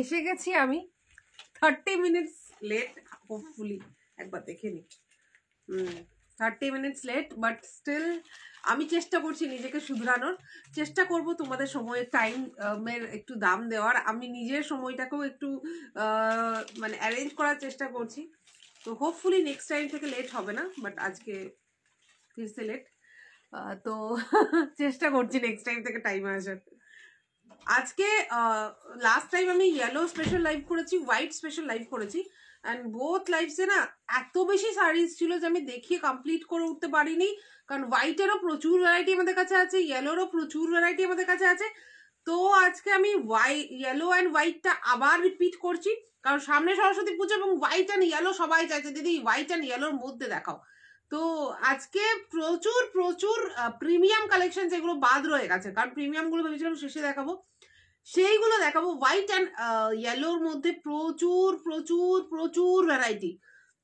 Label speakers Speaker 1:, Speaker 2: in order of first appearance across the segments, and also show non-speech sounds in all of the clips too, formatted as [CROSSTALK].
Speaker 1: এসে গেছি আমি। থার্টি মিনিটস লেট হোপফুলি একবার দেখে নি thirty minutes late but still আমি চেষ্টা করছি নিজেকে শুধরানোর। চেষ্টা করব তোমাদের সময়ের টাইম এর একটু দাম দেওয়ার। আমি নিজের সময়টাকেও একটু মানে অ্যারেঞ্জ করার চেষ্টা করছি। তো হোপফুলি নেক্সট টাইম থেকে লেট হবে না বাট আজকে ফিরছে লেট তো [LAUGHS] চেষ্টা করছি নেক্সট টাইম থেকে টাইমে আসার আজকে লাস্ট টাইম আমি ইয়েলো স্পেশাল লাইভ করেছি হোয়াইট স্পেশাল লাইভ করেছি অ্যান্ড বোথ লাইভসে না এত বেশি শাড়িজ ছিল যে আমি দেখিয়ে কমপ্লিট করে উঠতে পারিনি, কারণ হোয়াইটেরও প্রচুর ভ্যারাইটি আমাদের কাছে আছে ইয়েলোরও প্রচুর ভ্যারাইটি আমাদের কাছে আছে। তো আজকে আমি হোয়াইট ইয়েলো অ্যান্ড হোয়াইটটা আবার রিপিট করছি, কারণ সামনে সরস্বতী পুজো এবং হোয়াইট অ্যান্ড ইয়েলো সবাই চাইছে, দিদি হোয়াইট অ্যান্ড ইয়েলোর মধ্যে দেখাও। তো আজকে প্রচুর প্রচুর প্রিমিয়াম কালেকশন যেগুলো বাদ রয়ে গেছে। কারণ প্রিমিয়ামগুলো ভেবেছিলাম শেষে দেখাবো। সেইগুলো দেখাবো। হোয়াইট অ্যান্ড ইয়েলোর মধ্যে প্রচুর প্রচুর প্রচুর ভ্যারাইটি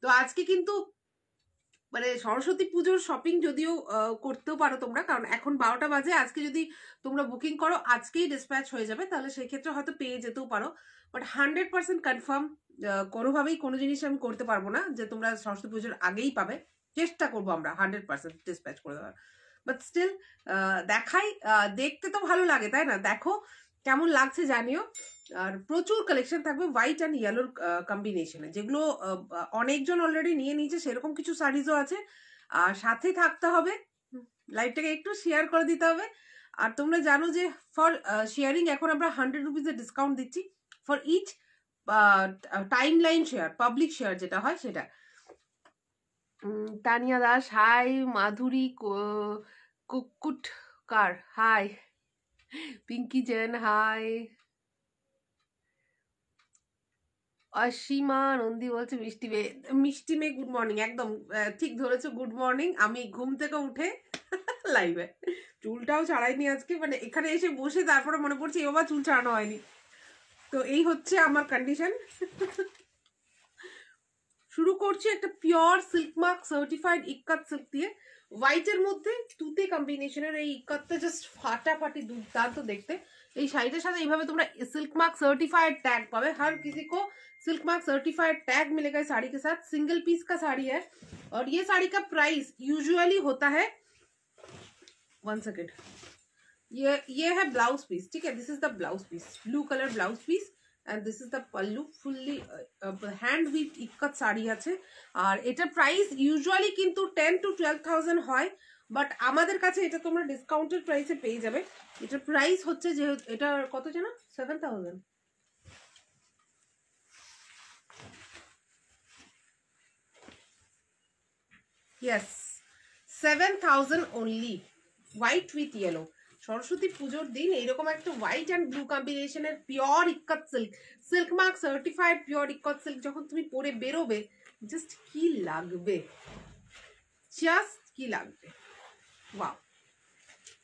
Speaker 1: তো আজকে কিন্তু মানে সরস্বতী পুজোর শপিং যদিও করতেও পারো তোমরা। কারণ এখন বারোটা বাজে। আজকে যদি তোমরা বুকিং করো, আজকেই ডিসপ্যাচ হয়ে যাবে। তাহলে সেই ক্ষেত্রে হয়তো পেয়ে যেতেও পারো। বাট হান্ড্রেড পার্সেন্ট কনফার্ম কোনোভাবেই কোনো জিনিস আমি করতে পারব না যে তোমরা সরস্বতী পুজোর আগেই পাবে। চেষ্টা করব আমরা হান্ড্রেড পার্সেন্ট ডিসপ্যাচ করে দেওয়ার। বাট স্টিল দেখাই দেখতে তো ভালো লাগে, তাই না? দেখো কেমন লাগছে জানিও। আর প্রচুর কালেকশন থাকবে হোয়াইট অ্যান্ড ইয়েলোর কম্বিনেশনে যেগুলো অনেকজন অলরেডি নিয়ে নিয়েছে, সেরকম কিছু শাড়িজও আছে। আর সাথে থাকতে হবে। লাইভটাকে একটু শেয়ার করে দিতে হবে। আর তোমরা জানো যে ফর শেয়ারিং এখন আমরা হান্ড্রেড রুপিজের ডিসকাউন্ট দিচ্ছি। For each timeline share public share যেটা হয় সেটা। Tania Das, hi, Madhuri Kukutkar, hi, Pinky Jain, hi, Asima Nandi বলছে মিষ্টি মেয়ে মিষ্টি মেয়ে গুড মর্নিং একদম ঠিক ধরেছো গুড মর্নিং আমি ঘুম থেকে উঠে [LAUGHS] লাইভে চুলটাও ছাড়াইনি আজকে মানে এখানে এসে বসে তারপরে মনে পড়ছে এবার চুল ছাড়ানো হয়নি। তো এই হচ্ছে আমার কন্ডিশন [LAUGHS] শুরু করছি একটা pure silk mark certified ikat silk দিয়ে হোয়াইটের মধ্যে তুতে কম্বিনেশনের এই ইক্কাতটা জাস্ট ফাটাফাটি দুর্দান্ত দেখতে এই শাড়িটার সাথে এইভাবে তোমরা सिल्क मार्क सर्टिफाइड टैग पावे हर किसी को सिल्क मार्क सर्टिफाइड टैग मिलेगा इस साड़ी के साथ सिंगल पीस का साड़ी है और ये साड़ी का प्राइस यूजुअली होता है वन सेकेंड ये ये है ब्लाउज पीस ठीक है this is the blouse piece blue colour blouse piece and this is the pallu fully hand with ikkat sari আছে। আর এটার প্রাইস ইউজুয়ালি কিন্তু টেন টু টুয়েলভ থাউজেন্ড হয় বাট আমাদের কাছে এটা তোমরা ডিসকাউন্টেড প্রাইসে পেয়ে যাবে। এটার প্রাইস হচ্ছে যে এটার কত জানো seven thousand yes seven thousand only white with yellow Saraswati পুজোর দিন এরকম একটা হোয়াইট অ্যান্ড ব্লু কম্বিনেশনের pure ikkat silk silk mark certified pure ikkat silk যখন তুমি পরে বেরোবে জাস্ট কি লাগবে? জাস্ট কি লাগবে? Wow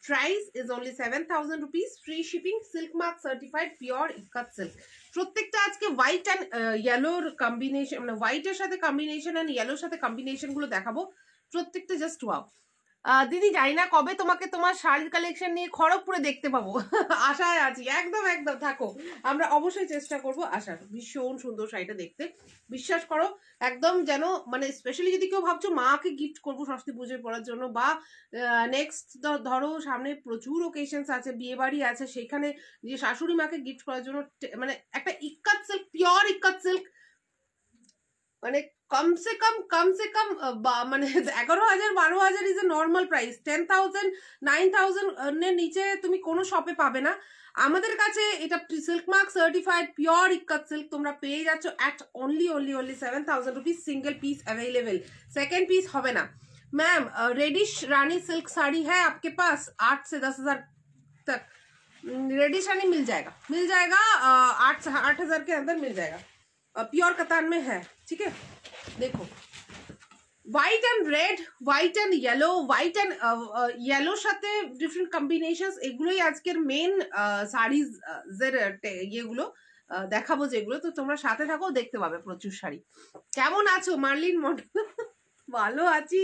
Speaker 1: price is seven thousand rupees free shipping silk mark certified pure ikkat silk প্রত্যেকটা আজকে হোয়াইট অ্যান্ড ইয়েলোর কম্বিনেশন মানে হোয়াইটের সাথে কম্বিনেশন অ্যান্ড ইয়েলোর সাথে কম্বিনেশনগুলো দেখাবো। প্রত্যেকটা জাস্ট ওয়াও দিদি, জানি না কবে তোমাকে তোমার শাড়ির কালেকশন নিয়ে খড়গপুরে দেখতে পাবো। [LAUGHS] আশায় আছি। একদম একদম, থাকো। আমরা অবশ্যই চেষ্টা করব আসার। ভীষণ সুন্দর শাড়িটা দেখতে। বিশ্বাস করো, একদম যেন মানে স্পেশালি যদি কেউ ভাবছ মাকে গিফট করব সরস্বতী পুজোয় পড়ার জন্য বা নেক্সট ধরো সামনে প্রচুর ওকেশনস আছে বিয়ে বাড়ি আছে, সেখানে যে শাশুড়ি মাকে গিফট করার জন্য মানে একটা ikkat silk pure ikkat silk মানে কমসে কম কমসে কম আহ, বা- মানে এগারো হাজার বারো হাজার is a normal price ten thousand nine thousand এর নিচে তুমি কোনো শপে পাবে না আমাদের কাছে এটা silk mark certified pure ikat silk তোমরা পেয়ে যাচ্ছ at only only only seven thousand rupees single piece available second piece হবে না मैम रेडिश रानी सिल्क साड़ी है आपके पास आठ से दस हजार तक रेडिश रानी मिल जाएगा मिल जाएगा अ, आठ से आठ हजार के अंदर मिल जाएगा प्योर कतान में है ठीक है देखो white and red white and yellow white and ইয়েলোর সাথে ডিফারেন্ট কম্বিনেশন এগুলোই আজকের মেন শাড়িজ এর টে- ইয়েগুলো আহ, দেখাবো যেগুলো তো তোমরা সাথে থাকো দেখতে পাবে প্রচুর শাড়ি কেমন আছো মার্লিন মডেল ভালো আছি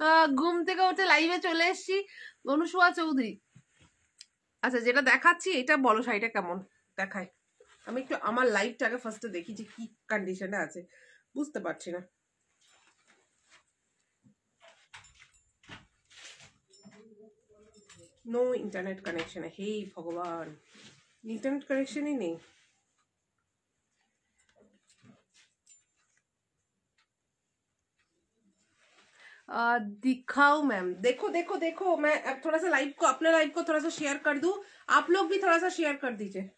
Speaker 1: আহ, ঘুম থেকে উঠে লাইভে চলে এসেছি অনুসুয়া চৌধুরী আচ্ছা যেটা দেখাচ্ছি এটা বলো শাড়িটা কেমন দেখায় আমি একটু আমার লাইফটাকে ফার্স্টে দেখি যে কি কন্ডিশনে আছে বুঝতে পারছি না নো ইন্টারনেট কানেকশন হে ভগবান ইন্টারনেট কানেকশনই নেই आ, दिखाओ मैम देखो देखो देखो मैं अब थोड़ा सा लाइव को अपने लाइव को थोड़ा सा शेयर कर दूं आप लोग भी थोड़ा सा शेयर कर दीजिए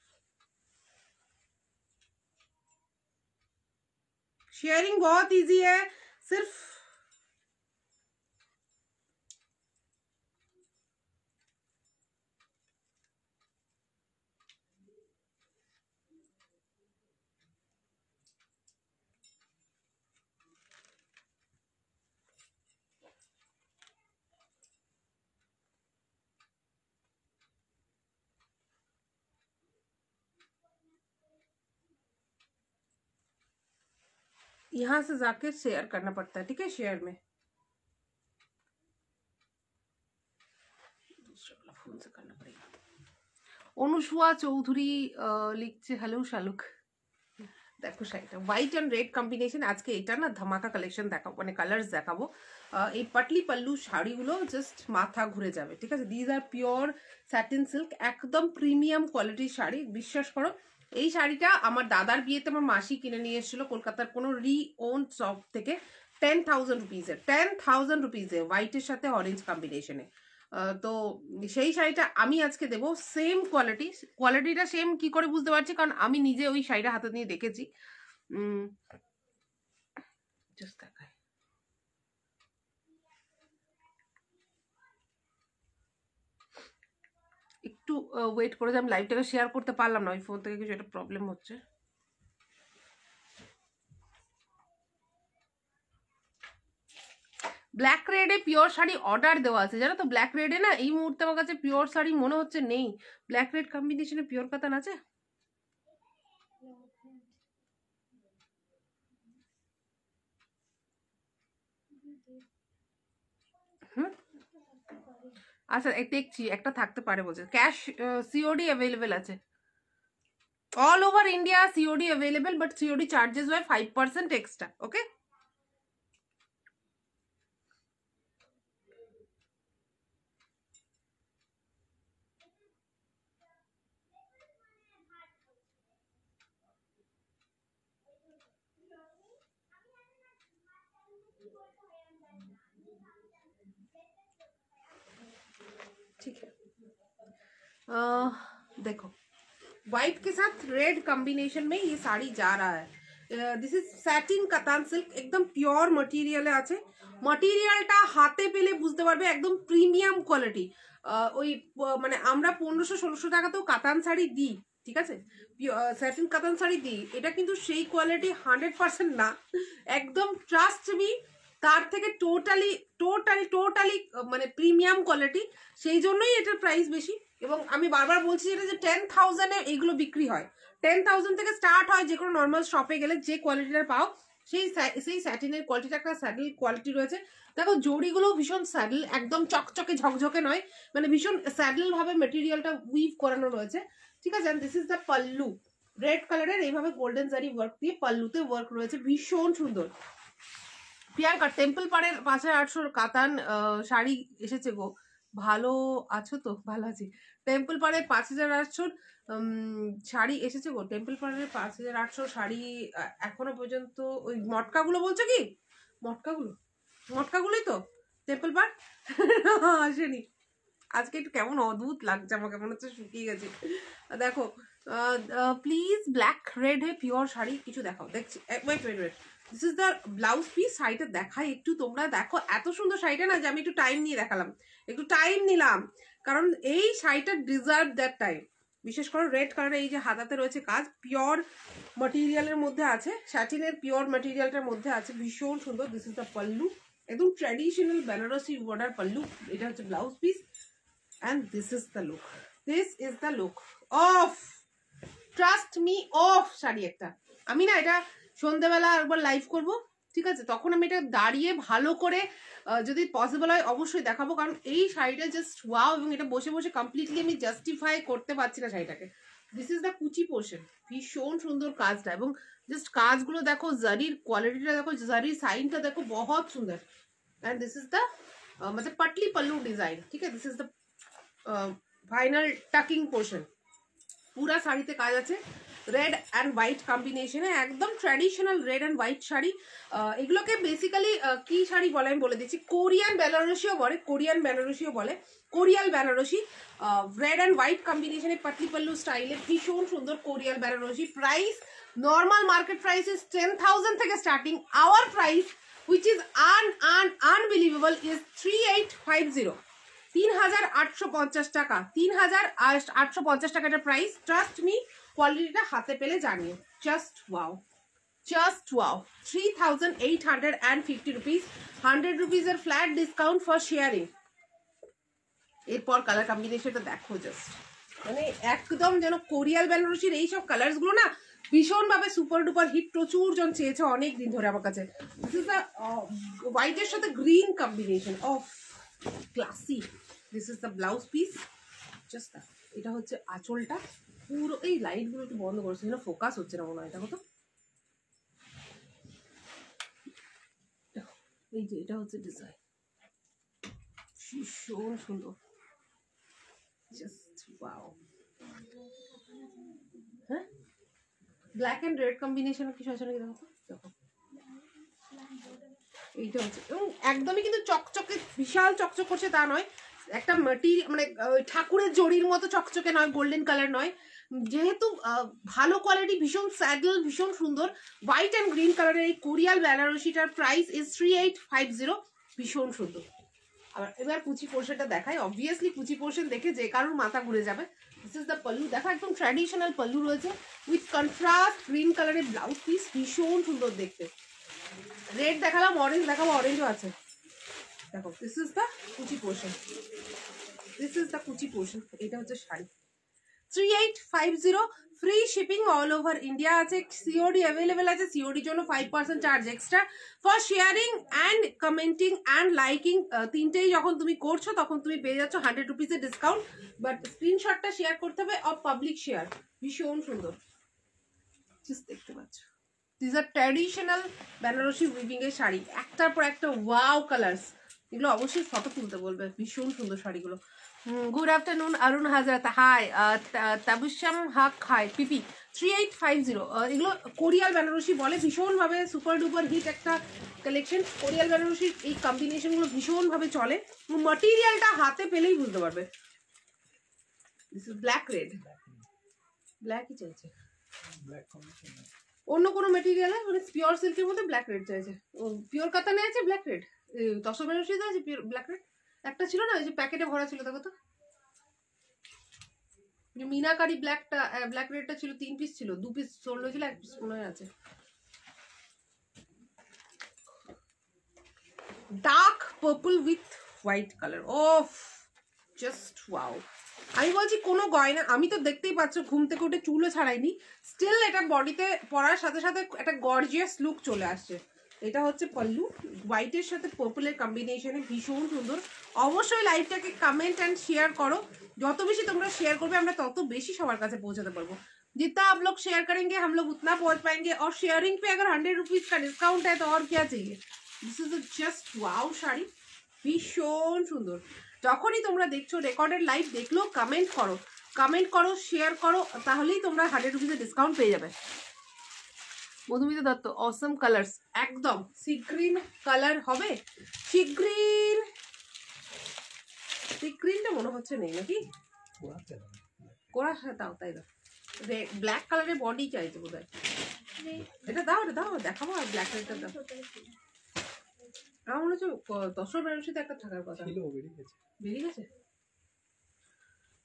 Speaker 1: शेयरिंग बहुत ईजी है। सिर्फ़ यहाँ से जाके शेयर करना पड़ता है ठीक है शेयर में दूसरे वाला फोन से करना पड़ेगा অনুসুয়া চৌধুরী আহ, লিখছে হ্যালো শালুক দেখো শাড়িটা হোয়াইট অ্যান্ড রেড কম্বিনেশন আজকে এটা না ধামাকা কালেকশন দেখাবো মানে কালার্স দেখাবো আহ, এই পাটলি পাল্লু শাড়িগুলো জাস্ট মাথা ঘুরে যাবে ঠিক আছে these are pure satin silk একদম প্রিমিয়াম কোয়ালিটির শাড়ি বিশ্বাস করো এই শাড়িটা আমার দাদার বিয়েতে আমার মাসি কিনে নিয়ে এসেছিল কলকাতার কোনো রি ওন শপ থেকে টেন থাউজেন্ড রুপিজের টেন থাউজেন্ড রুপিজে হোয়াইটের সাথে অরেঞ্জ কম্বিনেশনে তো সেই শাড়িটা আমি আজকে দেবো সেম কোয়ালিটি কোয়ালিটিটা সেম কি করে বুঝতে পারছি? কারণ আমি নিজে ওই শাড়িটা হাতে নিয়ে দেখেছি। জাস্ট একটু ওয়েট করে যে আমি লাইভটাকে শেয়ার করতে পারলাম না, ওই ফোন থেকে কিছু একটা প্রবলেম হচ্ছে। ব্ল্যাক রেডে পিওর শাড়ি অর্ডার দেওয়া আছে, জানো তো? ব্ল্যাক রেডে না, এই মুহূর্তে আমার কাছে পিওর শাড়ি মনে হচ্ছে নেই। ব্ল্যাক রেড কম্বিনেশনে পিওর কাতান আছে? আচ্ছা এই দেখছি, একটা থাকতে পারে বলছে। ক্যাশ সিওডি অ্যাভেলেবেল আছে। All over India COD available but COD charges হয় ফাইভ পার্সেন্ট এক্সট্রা ওকে अह, देखो व्हाइट के साथ रेड कॉम्बिनेशन में ये साड़ी जा रहा है this is satin katan silk একদম পিওর মটেরিয়ালে আছে মটেরিয়ালটা হাতে পেলে বুঝতে পারবে একদম প্রিমিয়াম কোয়ালিটি ওই প- মানে আমরা পনেরোশো ষোলোশো টাকাতেও কাতান শাড়ি দিই ঠিক আছে স্যাটিন কাতান শাড়ি দিই এটা কিন্তু সেই কোয়ালিটি হান্ড্রেড পার্সেন্ট না একদম ট্রাস্ট মি তার থেকে টোটালি টোটালি টোটালি মানে প্রিমিয়াম কোয়ালিটি সেই জন্যই এটার প্রাইস বেশি এবং আমি বারবার বলছি যেটা যে টেন থাউজেন্ডে এইগুলো বিক্রি হয়। টেন থাউজেন্ড থেকে স্টার্ট হয় যে কোনো নর্মাল শপে গেলে যে কোয়ালিটিটা পাও, সেই সেই স্যাটিনের কোয়ালিটিটা একটা স্যাডেল কোয়ালিটি রয়েছে। দেখো জড়িগুলো ভীষণ স্যাডেল একদম চকচকে ঝকঝকে নয় মানে ভীষণ স্যাডেল ভাবে মেটেরিয়ালটা উইভ করানো রয়েছে। ঠিক আছে? This is the pallu red কালারের এইভাবে গোল্ডেন জারি ওয়ার্ক দিয়ে পাল্লুতে ওয়ার্ক রয়েছে, ভীষণ সুন্দর। প্রিয়াঙ্কা টেম্পল পাড়ের পাঁচ হাজার আটশোর কাতান শাড়ি এসেছে গো। ভালো আছো তো? ভালো আছি। টেম্পল পাড়ে পাঁচ হাজার আটশোর শাড়ি এসেছে গো? টেম্পল পাড়ের পাঁচ হাজার আটশো শাড়ি এখনও পর্যন্ত ওই মটকাগুলো বলছো কি? মটকাগুলো? মটকাগুলোই তো? টেম্পল পাড়? [LAUGHS] আসেনি। আজকে একটু কেমন অদ্ভুত লাগছে আমাকে মনে হচ্ছে শুকিয়ে গেছে। দেখো প্লিজ ব্ল্যাক রেড হে পিওর শাড়ি কিছু দেখাও। দেখছি wait wait wait this is the blouse piece শাড়িটা দেখাই একটু, তোমরা দেখো, এত সুন্দর শাড়িটা না যে আমি একটু টাইম নিয়ে দেখালাম। একটু টাইম নিলাম। কারণ এই শাড়িটা ডিজার্ভ দ্যাট টাইম বিশেষ করে রেড কালারের এই যে হাতাতে রয়েছে কাজ পিওর মাটেরিয়ালের মধ্যে আছে স্যাটিনের পিওর মাটেরিয়ালটার মধ্যে আছে, ভীষণ সুন্দর দিস ইজ দ্য পাল্লু একদম ট্র্যাডিশনাল বেনারসি বর্ডার পাল্লু এটা হচ্ছে blouse piece and this is the look this is the look of trust me of sari একটা। আমি না এটা সন্ধেবেলা একবার লাইভ করব ঠিক আছে? তখন আমি এটা দাঁড়িয়ে ভালো করে যদি পসিবল হয় অবশ্যই দেখাবো। কারণ এই শাড়িটা জাস্ট ওয়াও এবং এটা বসে বসে কমপ্লিটলি আমি জাস্টিফাই করতে পারছি না শাড়িটাকে। দিস ইজ দ্য কুচি পোর্শন ভীষণ সুন্দর কাজটা এবং জাস্ট কাজগুলো দেখো, জারির কোয়ালিটিটা দেখো, জারির সাইনটা দেখো, বহুত সুন্দর। অ্যান্ড দিস ইজ দ্য মানে পাটলি পল্লু ডিজাইন ঠিক আছে? This is the final tucking portion পুরা শাড়িতে কাজ আছে। রেড অ্যান্ড হোয়াইট কম্বিনেশনে একদম traditional red and white sari. এগুলোকে বেসিক্যালি কি শাড়ি বলে আমি বলে দিচ্ছি? কোরিয়ান বেনারসিও বলে, কোরিয়ান বেনারসিও বলে, Korial Benarasi red and white কম্বিনেশনে পাতলি পাল্লু স্টাইলে ভীষণ সুন্দর Korial Benarasi price normal market price is ten thousand থেকে starting our price which is un un unbelievable is three eight five zero তিন হাজার আটশো পঞ্চাশ টাকা, তিন হাজার আটশো পঞ্চাশ টাকাটা প্রাইস ট্রাস্ট মি কোয়ালিটিটা হাতে পেলে জানিও just wow just wow three thousand eight hundred and fifty rupees hundred রুপিসের flat discount for sharing এরপর কালার কম্বিনেশনটা দেখো জাস্ট মানে একদম যেন কোরিয়াল বেনারসির এইসব কালার্সগুলো না ভীষণভাবে সুপার ডুপার হিট প্রচুর জন চেয়েছে অনেক দিন ধরে আমার কাছে। দিস ইজ দ্য হোয়াইটের সাথে green combination of classy this is the blouse piece just এটা হচ্ছে আঁচলটা। পুরো, এই লাইটগুলো একটু বন্ধ করছে না ফোকাস হচ্ছে না মনে হয়, দেখো তো। এই যে, এটা হচ্ছে ডিজাইন ভীষণ সুন্দর। জাস্ট ওয়াও হ্যাঁ? ব্ল্যাক অ্যান্ড রেড কম্বিনেশন কিছু আছে নাকি দেখো দেখো। এইটা হচ্ছে, এবং একদমই কিন্তু চকচকে, বিশাল চকচক করছে তা নয়। একটা মেটিরিয়াল মানে ঠাকুরের জরির মতো চকচকে নয় গোল্ডেন কালার নয়। যেহেতু ভালো কোয়ালিটি ভীষণ স্যাডল ভীষণ সুন্দর হোয়াইট অ্যান্ড গ্রিন কালারের এই Korial বেনারসিটার price is three eight five zero ভীষণ সুন্দর। আবার এবার কুচি পোর্শনটা দেখাই। অবভিয়াসলি কুচি পোর্শন দেখে যে কারোর মাথা ঘুরে যাবে। দিস ইজ দ্য পল্লু দেখো, একদম ট্র্যাডিশনাল পল্লু রয়েছে। উইথ কন্ট্রাস্ট গ্রিন কালারের ব্লাউজ পিস ভীষণ সুন্দর দেখতে। রেড দেখালাম অরেঞ্জ দেখাবো অরেঞ্জও আছে। দেখো দিস ইজ দ্য কুচি পোর্শন। দিস ইজ দ্য কুচি পোর্শন। এটা হচ্ছে sari. Free shipping all over India আছে সিওডি অ্যাভেলেবেল আছে সিওডির জন্য five percent charge extra for sharing and commenting and liking তিনটেই যখন তুমি করছ, তখন তুমি পেয়ে যাচ্ছ হান্ড্রেড রুপিসের ডিসকাউন্ট বাট স্ক্রিনশটটা শেয়ার করতে হবে অফ পাবলিক শেয়ার ভীষণ সুন্দর। দেখতে পাচ্ছ। This are traditional Benarasi weaving এর শাড়ি। একটার পর একটা ওয়াও কালার্স এগুলো অবশ্যই ফটো তুলতে বলবে। ভীষণ সুন্দর শাড়িগুলো। গুড আফটারনুন অরুণ হাজরাত hi তাবুশ্যাম Haque hi PP three eight five zero এগুলো কোরিয়াল বেনারসি বলে ভীষণভাবে সুপার ডুপার হিট একটা কালেকশন কোরিয়াল বেনারসির এই কম্বিনেশনগুলো ভীষণভাবে চলে। মাটিরিয়ালটা হাতে পেলেই বুঝতে পারবে। ব্ল্যাক রেড ব্ল্যাকই চাইছে। অন্য কোনো মেটেরিয়ালে মানে পিওর সিল্কের মধ্যে ব্ল্যাক রেড চাইছে। পিওর কাতানে আছে ব্ল্যাক রেড দশ বেনারসিতে আছে পিওর ব্ল্যাক রেড একটা ছিল না, ওই যে প্যাকেটে ভরা ছিল, দেখো তো। মিনাকারি ব্ল্যাকটা ব্ল্যাক রেডটা ছিল, তিন পিস ছিল, দু পিস সোল্ড হয়েছিল, এক পিস মনে আছে। Dark purple with white colour of just wow আমি বলছি, কোনো গয়না, আমি তো দেখতেই পাচ্ছ, ঘুম থেকে উঠে চুলও ছাড়াইনি স্টিল এটা বডিতে পরার সাথে সাথে একটা গর্জিয়াস লুক চলে আসছে। এটা হচ্ছে পল্লু হোয়াইটের সাথে পার্পলের কম্বিনেশনে ভীষণ সুন্দর অবশ্যই লাইভটাকে কমেন্ট অ্যান্ড শেয়ার করো যত বেশি তোমরা শেয়ার করবে আমরা তত বেশি সবার কাছে পৌঁছাতে পারবো जितना आप लोग शेयर करेंगे हम लोग उतना पहुंच पाएंगे और शेयरिंग पे अगर हंड्रेड रुपीज का डिस्काउंट है तो और क्या चाहिए this is just wow sari ভীষণ সুন্দর যখনই তোমরা দেখছো রেকর্ডেড লাইভ দেখলেও কমেন্ট করো কমেন্ট করো শেয়ার করো তাহলেই তোমরা হান্ড্রেড রুপিসের ডিসকাউন্ট পেয়ে যাবে মধুমিতা দত্ত অসম কালার্স একদম সি গ্রিন কালার হবে? সি গ্রিন সি গ্রিনটা মনে হচ্ছে নেই নাকি? কোরা তাও তাই দাও। ব্ল্যাক কালারের বডি চাইছে বোধ এটা দাও এটা দাও দেখাবো আর ব্ল্যাক কালারটা দাও। আমার মনে হচ্ছে দশর বেনারসিতে একটা থাকার কথা। বেরিয়ে গেছে?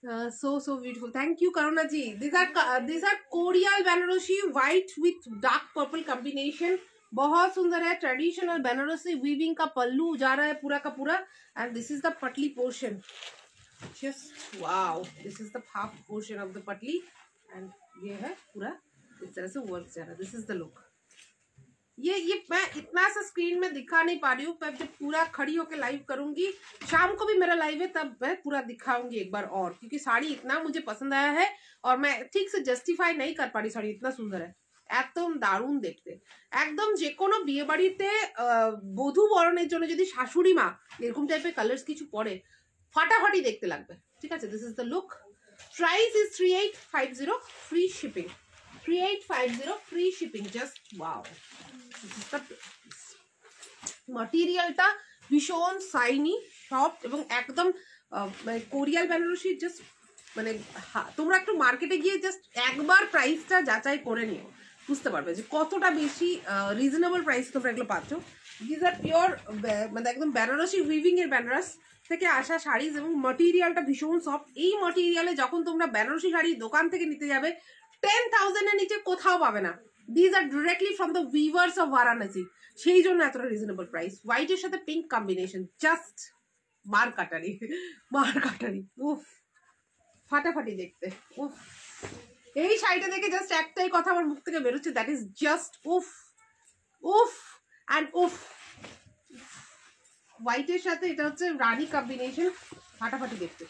Speaker 1: Uh, so so beautiful. Thank you karuna ji. These are uh, these are korial Banarasi white with dark purple combination. बहुत सुंदर है. ट्रेडिशनल बनारसी वीविंग का पल्लू जा रहा है पूरा का पूरा. And this is the patli portion just wow this is the half portion of the patli and ये है पूरा. इस तरह से वर्क जा रहा है. दिस इज़ द लुक ये ये मैं इतना सा स्क्रीन में दिखा नहीं पा रही हूँ पर जब पूरा खड़ी होकर लाइव करूंगी शाम को भी मेरा लाइव है तब मैं पूरा दिखाऊंगी एक बार और क्योंकि साड़ी इतना मुझे पसंद आया है और मैं ठीक से জাস্টিফাই नहीं कर पा रही শাড়ি इतना सुंदर है একদম দারুণ দেখতে একদম যে কোনো বিয়ে বাড়িতে বধূ বরণের জন্য যদি শাশুড়ি মা এরকম টাইপের কালার্স কিছু পরে ফাটাফাটি দেখতে লাগবে ঠিক আছে this is the look price is three eight five zero free shipping three eight five zero free shipping just wow মাটিরিয়ালটা ভীষণ সাইনি সফট এবং একদম মানে কোরিয়াল বেনারসি জাস্ট মানে তোমরা একটু মার্কেটে গিয়ে জাস্ট একবার প্রাইসটা যাচাই করে নিও। বুঝতে পারবে যে কতটা বেশি রিজনেবল প্রাইস তোমরা এগুলো পাচ্ছ। দিজ আর পিওর মানে একদম বেনারসি উইভিং এর বেনারস থেকে আসা শাড়িজ এবং মাটিরিয়ালটা ভীষণ সফট এই মাটিরিয়ালে যখন তোমরা বেনারসি শাড়ি দোকান থেকে নিতে যাবে টেন থাউজেন্ডের নিচে কোথাও পাবে না। These are directly from the weavers of Varanasi সেই জন্য এতটা রিজনেবল প্রাইস হোয়াইটের সাথে পিঙ্ক কম্বিনেশন জাস্ট মার কাটারি মার কাটারি। উফ, ফাটাফাটি দেখতে। উফ। এই শাড়িটা দেখে জাস্ট একটাই কথা আমার মুখ থেকে বেরোচ্ছে দ্যাট ইজ জাস্ট উফ উফ অ্যান্ড উফ। হোয়াইটের সাথে এটা হচ্ছে রানী কম্বিনেশন ফাটাফাটি দেখতে।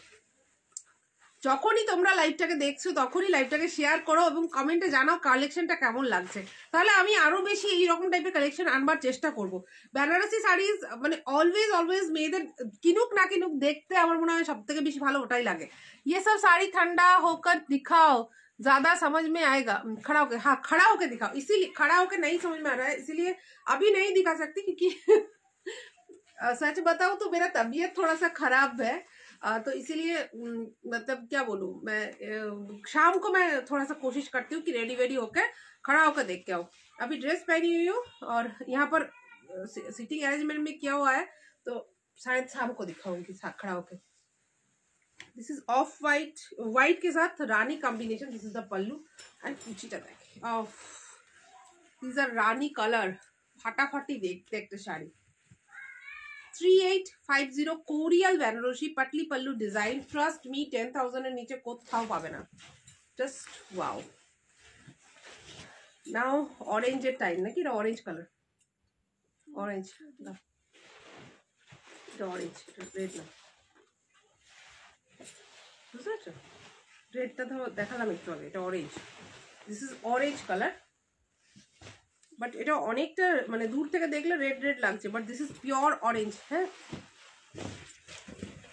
Speaker 1: যখনই তোমরা লাইভটাকে দেখছো তখনই লাইভটাকে শেয়ার করো এবং কমেন্টে জানাও কালেকশনটা কেমন লাগছে তাহলে আমি আরো বেশি এইরকম টাইপের কালেকশন আনবার চেষ্টা করব বেনারসি শাড়িজ মানে অলওয়েজ অলওয়েজ মেয়েদের কিনুক না কিনুক দেখতে আমার মনে হয় সব থেকে বেশি ভালো ওটাই লাগে ये सब साड़ी ठंडा होकर दिखाओ ज्यादा समझ में आएगा हम्म, खड़ा होकर हाँ खड़ा होकर दिखाओ इसीलिए खड़ा होकर नहीं समझ में आ रहा है इसीलिए अभी नहीं दिखा सकती क्योंकि अ, सच बताऊं तो मेरा तबीयत थोड़ा सा खराब है आ, तो इसीलिए मतलब क्या बोलूँ मैं शाम को मैं थोड़ा सा कोशिश करती हूँ कि रेडी वेडी होकर खड़ा होकर देख के आऊँ। अभी ड्रेस पहनी हुई हूँ और यहाँ पर सीटिंग अरेंजमेंट में क्या हुआ है तो शायद शाम को दिखाऊँगी खड़ा होकर। This is off white white के साथ rani combination this is the pallu. And कुची चटाई of this are rani colour फटाफटी देख देखते sari 3850 Korial Banarasi Patli pallu design trust me 10000 এর নিচে কোথাও পাবে না জাস্ট ওয়াও নাও অরেঞ্জের টাইম নাকি এটা অরেঞ্জ কালার অরেঞ্জ এটা অরেঞ্জ রেড না বুঝতে পারছো রেডটা ধরো দেখালাম একটু আগে এটা orange this is orange colour but এটা অনেকটা মানে দূর থেকে দেখলে রেড রেড লাগছে but this is pure orange হ্যাঁ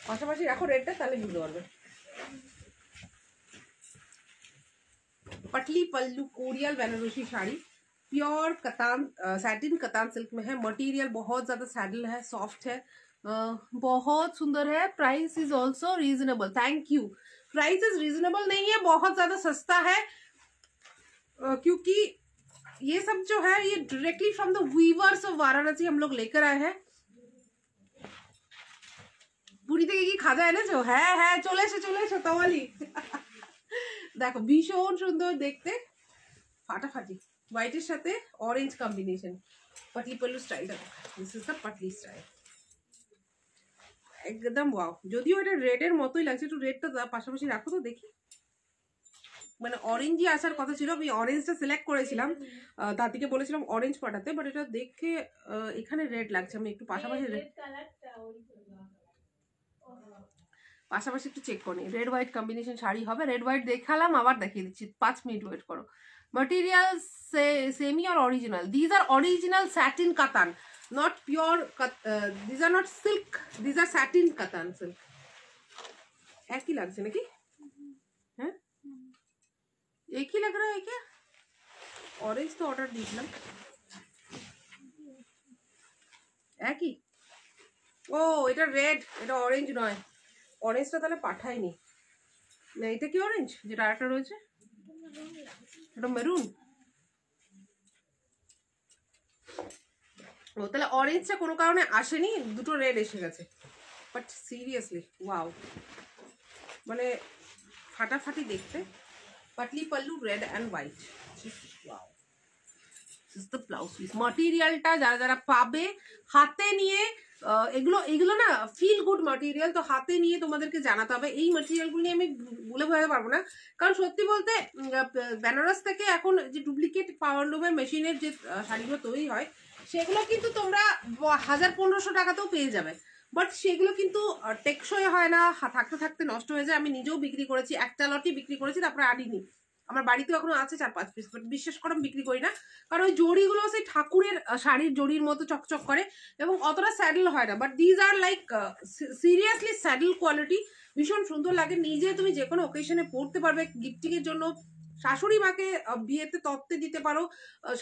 Speaker 1: পাশাপাশি রাখো রেডটা তাহলে বুঝতে পারবে patli pallu Korial Banarasi sari pure katan satin katan silk में है मटेरियल बहुत ज्यादा सैडल है सॉफ्ट है अ, बहुत सुंदर है price is also reasonable thank you price is reasonable नहीं है बहुत ज्यादा सस्ता है अ, क्योंकि ये सब जो है ये directly from the weavers of Varanasi हम लोग लेकर आए हैं পুরী থেকে কি খাজা এনেছো হ্যাঁ হ্যাঁ চলে এসো চলে এসো তাওয়ালি দেখো ভীষণ সুন্দর দেখতে ফাটাফাটি হোয়াইটের সাথে অরেঞ্জ কম্বিনেশন পাটলি পল্লু স্টাইলটা this is the patli style একদম ওয়াও যদিও এটা রেডের মতোই লাগছে একটু রেডটা পাশাপাশি রাখো তো দেখি মানে অরেঞ্জই আসার কথা ছিল আমি অরেঞ্জটা সিলেক্ট করেছিলাম। দাদিকে বলেছিলাম অরেঞ্জ পাঠাতে বাট এটা দেখে এখানে রেড লাগছে। আমি একটু পাশাপাশি পাশাপাশি একটু চেক করি। রেড হোয়াইট কম্বিনেশন শাড়ি হবে। রেড হোয়াইট দেখালাম আবার দেখিয়ে দিচ্ছি। পাঁচ মিনিট ওয়েট করো। material say semi or original? These are original satin katan not pure kat- uh, these are not silk these are satin katan silk একই লাগছে নাকি? একই লাগ रहा है क्या অরেঞ্জ তো অর্ডার দিয়েছিলাম একই ও এটা রেড এটা অরেঞ্জ নয় অরেঞ্জটা তাহলে পাঠায়নি না এটা কি অরেঞ্জ যেটা আরেকটা রয়েছে এটা মেরুন ও তাহলে অরেঞ্জটা কোনো কারণে আসেনি দুটো রেড এসে গেছে বাট সিরিয়াসলি ওয়াও মানে ফাটাফাটি দেখতে Patli pallu red and white wow the blouse piece মাটেরিয়ালটা যারা যারা পাবে, হাতে নিয়ে এগুলো এগুলো না ফিল গুড মাটেরিয়াল তো হাতে নিয়ে তোমাদেরকে জানাতে হবে। এই মাটেরিয়ালগুলো আমি বলে বোঝাতে পারব না। কারণ সত্যি বলতে বেনারস থেকে এখন যে ডুপ্লিকেট পাওয়ার লুমের মেশিনের যে শাড়িগুলো তৈরি হয়, সেগুলো কিন্তু তোমরা হাজার পনেরোশো টাকাতেও পেয়ে যাবে। বাট সেগুলো কিন্তু টেকসই হয় না থাকতে থাকতে নষ্ট হয়ে যায়। আমি নিজেও বিক্রি করেছি, একটা লটই বিক্রি করেছি, তারপরে আনিনি আমার বাড়িতেও এখনও আছে চার পাঁচ পিস বাট বিশ্বাস করে আমি বিক্রি করি না। কারণ ওই জড়িগুলো সেই ঠাকুরের শাড়ির জড়ির মতো চকচক করে এবং অতটা স্যাডেল হয় না। But these are like seriously subtle quality ভীষণ সুন্দর লাগে। নিজে তুমি যে কোনো ওকেশনে পড়তে পারবে গিফটিং এর জন্য শাশুড়ি মাকে বিয়েতে তত্ত্বে দিতে পারো।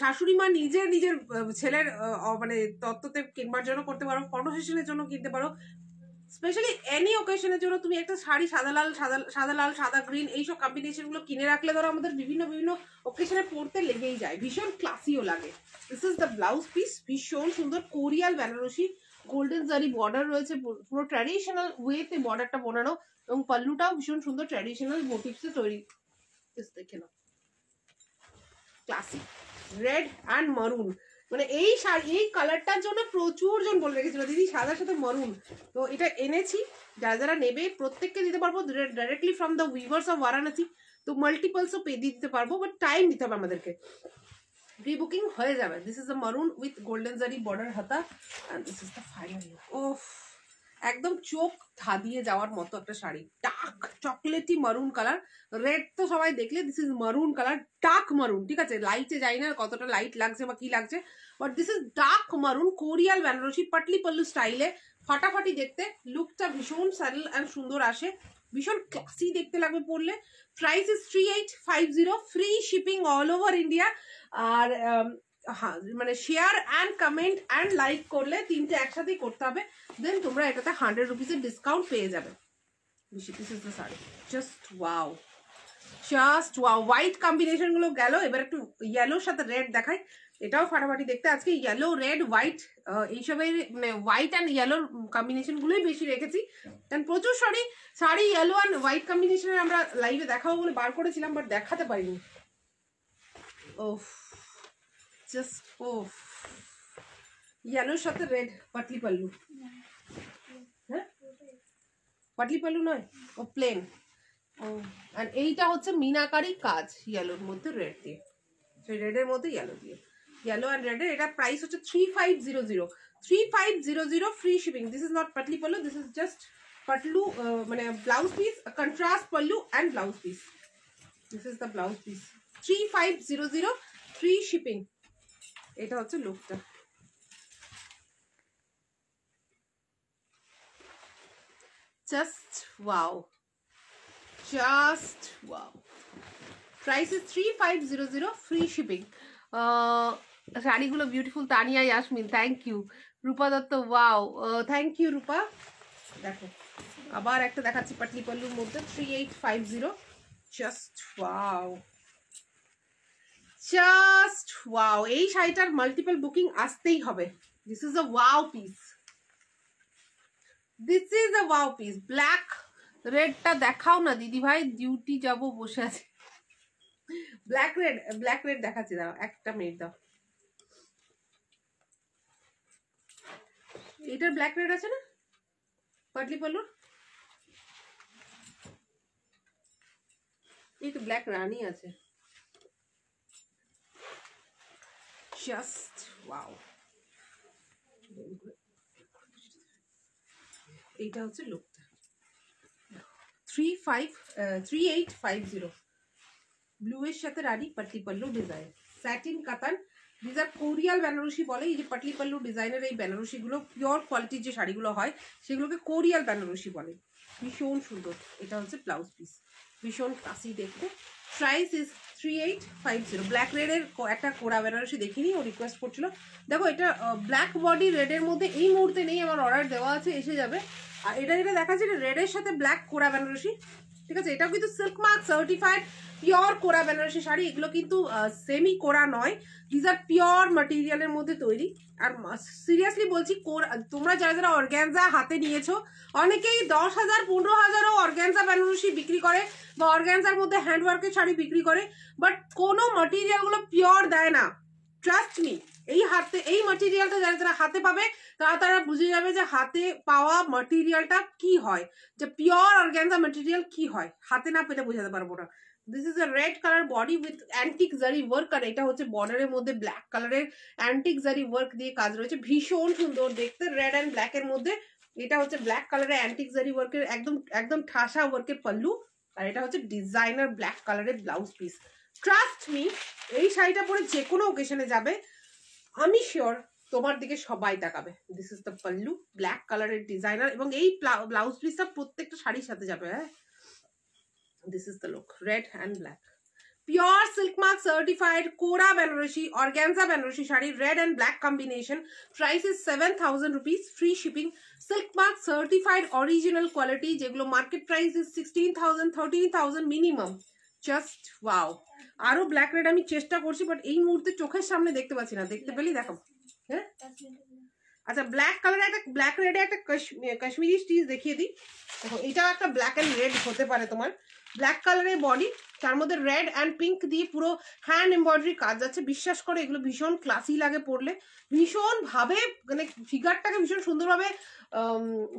Speaker 1: শাশুড়ি মা নিজে নিজের ছেলের মানে তত্ত্বতে কিনবার জন্য করতে পারো ফটো সেশনের জন্য কিনতে পারো। স্পেশালি এনি ওকেশনের জন্য তুমি একটা শাড়ি সাদা লাল, সাদা সাদা লাল, সাদা গ্রিন এইসব কম্বিনেশনগুলো কিনে রাখলে ধরো আমাদের বিভিন্ন বিভিন্ন ওকেশনে পড়তে লেগেই যায়। ভীষণ ক্লাসিও লাগে। This is the blouse piece ভীষণ সুন্দর কোরিয়াল বেনারসি গোল্ডেন জারি বর্ডার রয়েছে, পুরো ট্র্যাডিশনাল ওয়েতে বর্ডারটা বানানো এবং পাল্লুটাও ভীষণ সুন্দর ট্র্যাডিশনাল মোটিভসে তৈরি। Just দেখে নাও ক্লাসিক রেড অ্যান্ড মারুন মানে এই এই কালারটার জন্য প্রচুর জন বলে রেখেছিল, দিদি, সাদার সাথে মারুন তো এটা এনেছি, যারা যারা নেবে, প্রত্যেককে দিতে পারব directly from the weavers of Varanasi তো মাল্টিপলসও পে দিতে পারব বাট টাইম দিতে হবে আমাদেরকে। প্রি বুকিং হয়ে যাবে। This is the maroon with golden zari border হাতা this is the final of একদম চোখ ধাঁধিয়ে যাওয়ার মতো একটা sari. Dark chocolaty maroon colour red তো সবাই দেখলে this is maroon colour dark maroon ঠিক আছে? লাইটে যাই না কতটা লাইট লাগছে বা কি লাগছে বাট দিস ইজ ডার্ক মারুন কোরিয়াল বেনারসি পাটলি পল্লু স্টাইলে ফাটাফাটি দেখতে লুকটা ভীষণ স্যাডেল অ্যান্ড সুন্দর আসে। ভীষণ ক্লাসি দেখতে লাগবে পরলে। Price is three eight five zero free shipping all over India R um, হ্যাঁ, মানে share and comment and like করলে তিনটে একসাথেই করতে হবে দেন তোমরা এটাতে হান্ড্রেড রুপিসের ডিসকাউন্ট পেয়ে যাবে। Just wow just wow white কম্বিনেশনগুলো এবার একটু ইয়েলোর সাথে রেড দেখাই এটাও ফাটাফাটি দেখতে আজকে ইয়েলো রেড হোয়াইট এইসবের মানে হোয়াইট অ্যান্ড ইয়েলোর কম্বিনেশন গুলোই বেশি রেখেছি। কারণ প্রচুর sari sari yellow and white কম্বিনেশনের আমরা লাইভে দেখাবো বলে বার করেছিলাম বাট দেখাতে পারিনি। ওফ জাস্ট ওফ ইয়েলোর সাথে রেড পাটলি পাল্লু হ্যাঁ পাটলি পাল্লু নয় ও প্লেন ও আর এইটা হচ্ছে মিনাকারি কাজ ইয়েলোর মধ্যে রেড দিয়ে সেই রেডের মধ্যে ইয়েলো দিয়ে ইয়েলো অ্যান্ড রেডের এটা প্রাইস হচ্ছে three five zero zero three five zero zero free shipping this is not Patli pallu this is just পাটলু মানে blouse piece contrast pallu and blouse piece this is the blouse piece three five zero zero free shipping এটা হচ্ছে লুকটা just wow just wow price is three five zero zero free shipping শাড়িগুলো beautiful Tania Yasmin thank you Rupa Dutta wow thank you Rupa. দেখো, আবার একটা দেখাচ্ছি পাটলি পল্লুর মধ্যে three eight five zero just wow just wow এই শাড়িটার মাল্টিপল বুকিং আসতেই হবে। This is a wow piece this is a wow piece black রেডটা দেখাও না দিদি ভাই ডিউটি যাব, বসে আছে। ব্ল্যাক রেড ব্ল্যাক রেড দেখাচ্ছি দাও একটা মিনিট দাও এটার ব্ল্যাক রেড আছে না? পাটলি পাল্লুর? এই তো ব্ল্যাক রানি আছে। জাস্ট ওয়াও এইটা হচ্ছে লুকটা three five three eight five zero blue এর সাথে রানি Patli pallu design satin katan these are korial Banarasi বলে। এই যে পাটলি পাল্লু ডিজাইনের এই বেনারসিগুলো পিওর কোয়ালিটির যে শাড়িগুলো হয়, সেগুলোকে কোরিয়াল বেনারসি বলে। ভীষণ সুন্দর। এটা হচ্ছে ব্লাউজ পিস ভীষণ কাশি দেখতে। Price is three eight five zero black রেডের একটা কোড়া বেনারসি দেখিনি, ও রিকোয়েস্ট করছিল। দেখো, এটা ব্ল্যাক বডি রেডের মধ্যে এই মুহূর্তে নেই, আমার অর্ডার দেওয়া আছে, এসে যাবে। আর এটা যেটা দেখাচ্ছে এটা রেডের সাথে ব্ল্যাক কোড়া বেনারসি। ঠিক আছে? এটাও কিন্তু সিল্ক মার্ক সার্টিফাইড পিওর কোরা বেনারসি শাড়ি। এগুলো কিন্তু সেমি কোরা নয়। দিজ আর পিওর মাটেরিয়ালের মধ্যে তৈরি। আর সিরিয়াসলি বলছি, কোরা- তোমরা যারা যারা অর্গ্যানজা হাতে নিয়েছো, অনেকেই দশ হাজার, পনেরো হাজারও অর্গ্যানজা বেনারসি বিক্রি করে বা অর্গ্যানজার মধ্যে হ্যান্ডওয়ার্কের শাড়ি বিক্রি করে বাট কোনো মাটেরিয়ালগুলো পিওর দেয় না। ট্রাস্ট মি এই হাতে, এই মাটেরিয়ালটা যারা যারা হাতে পাবে, তারা তারা বুঝে যাবে যে হাতে পাওয়া মাটেরিয়ালটা কি হয়, যে পিওর অর্গ্যানজা মেটেরিয়াল কি হয়। হাতে না পেলে বোঝাতে পারব না। This is a red colour body with antique zari work আর এটা হচ্ছে বর্ডারের মধ্যে ব্ল্যাক কালারের অ্যান্টিক জারি ওয়ার্ক দিয়ে কাজ রয়েছে। ভীষণ সুন্দর দেখতে রেড অ্যান্ড ব্ল্যাক এর মধ্যে। এটা হচ্ছে ব্ল্যাক কালারের অ্যান্টিক জারি ওয়ার্কের একদম একদম ঠাসা ওয়ার্কের পাল্লু। আর এটা হচ্ছে ডিজাইনার ব্ল্যাক কালারের ব্লাউজ পিস ট্রাস্ট মি এই শাড়িটা পরে যে কোনো ওকেশনে যাবে। আমি শিওর তোমার দিকে সবাই তাকাবে। This is the pallu black কালারের ডিজাইনার এবং এই ব্লাউজ পিসটা প্রত্যেকটা শাড়ির সাথে যাবে হ্যাঁ? This is the look red and black pure silk mark certified কোরা Benarasi organza Benarasi sari red and black combination price is seven thousand rupees free shipping silk mark certified original quality যেগুলো market price is sixteen thousand thirteen thousand minimum just wow আরও black red আমি চেষ্টা করছি but এই মুহূর্তে চোখের সামনে দেখতে পাচ্ছি না। দেখতে পেলি দেখো। হ্যাঁ? আচ্ছা ব্ল্যাক কালারে একটা ব্ল্যাক রেডে একটা কাশ্মী- কাশ্মীরি স্টিচ দেখিয়ে দিই। দেখো, এটাও একটা ব্ল্যাক অ্যান্ড রেড হতে পারে তোমার। ব্ল্যাক কালারের বডি তার মধ্যে রেড অ্যান্ড পিঙ্ক দিয়ে পুরো হ্যান্ড এমব্রয়ডারি কাজ আছে বিশ্বাস করে, এগুলো ভীষণ ক্লাসি লাগে পড়লে ভীষণভাবে মানে ফিগারটাকে ভীষণ সুন্দরভাবে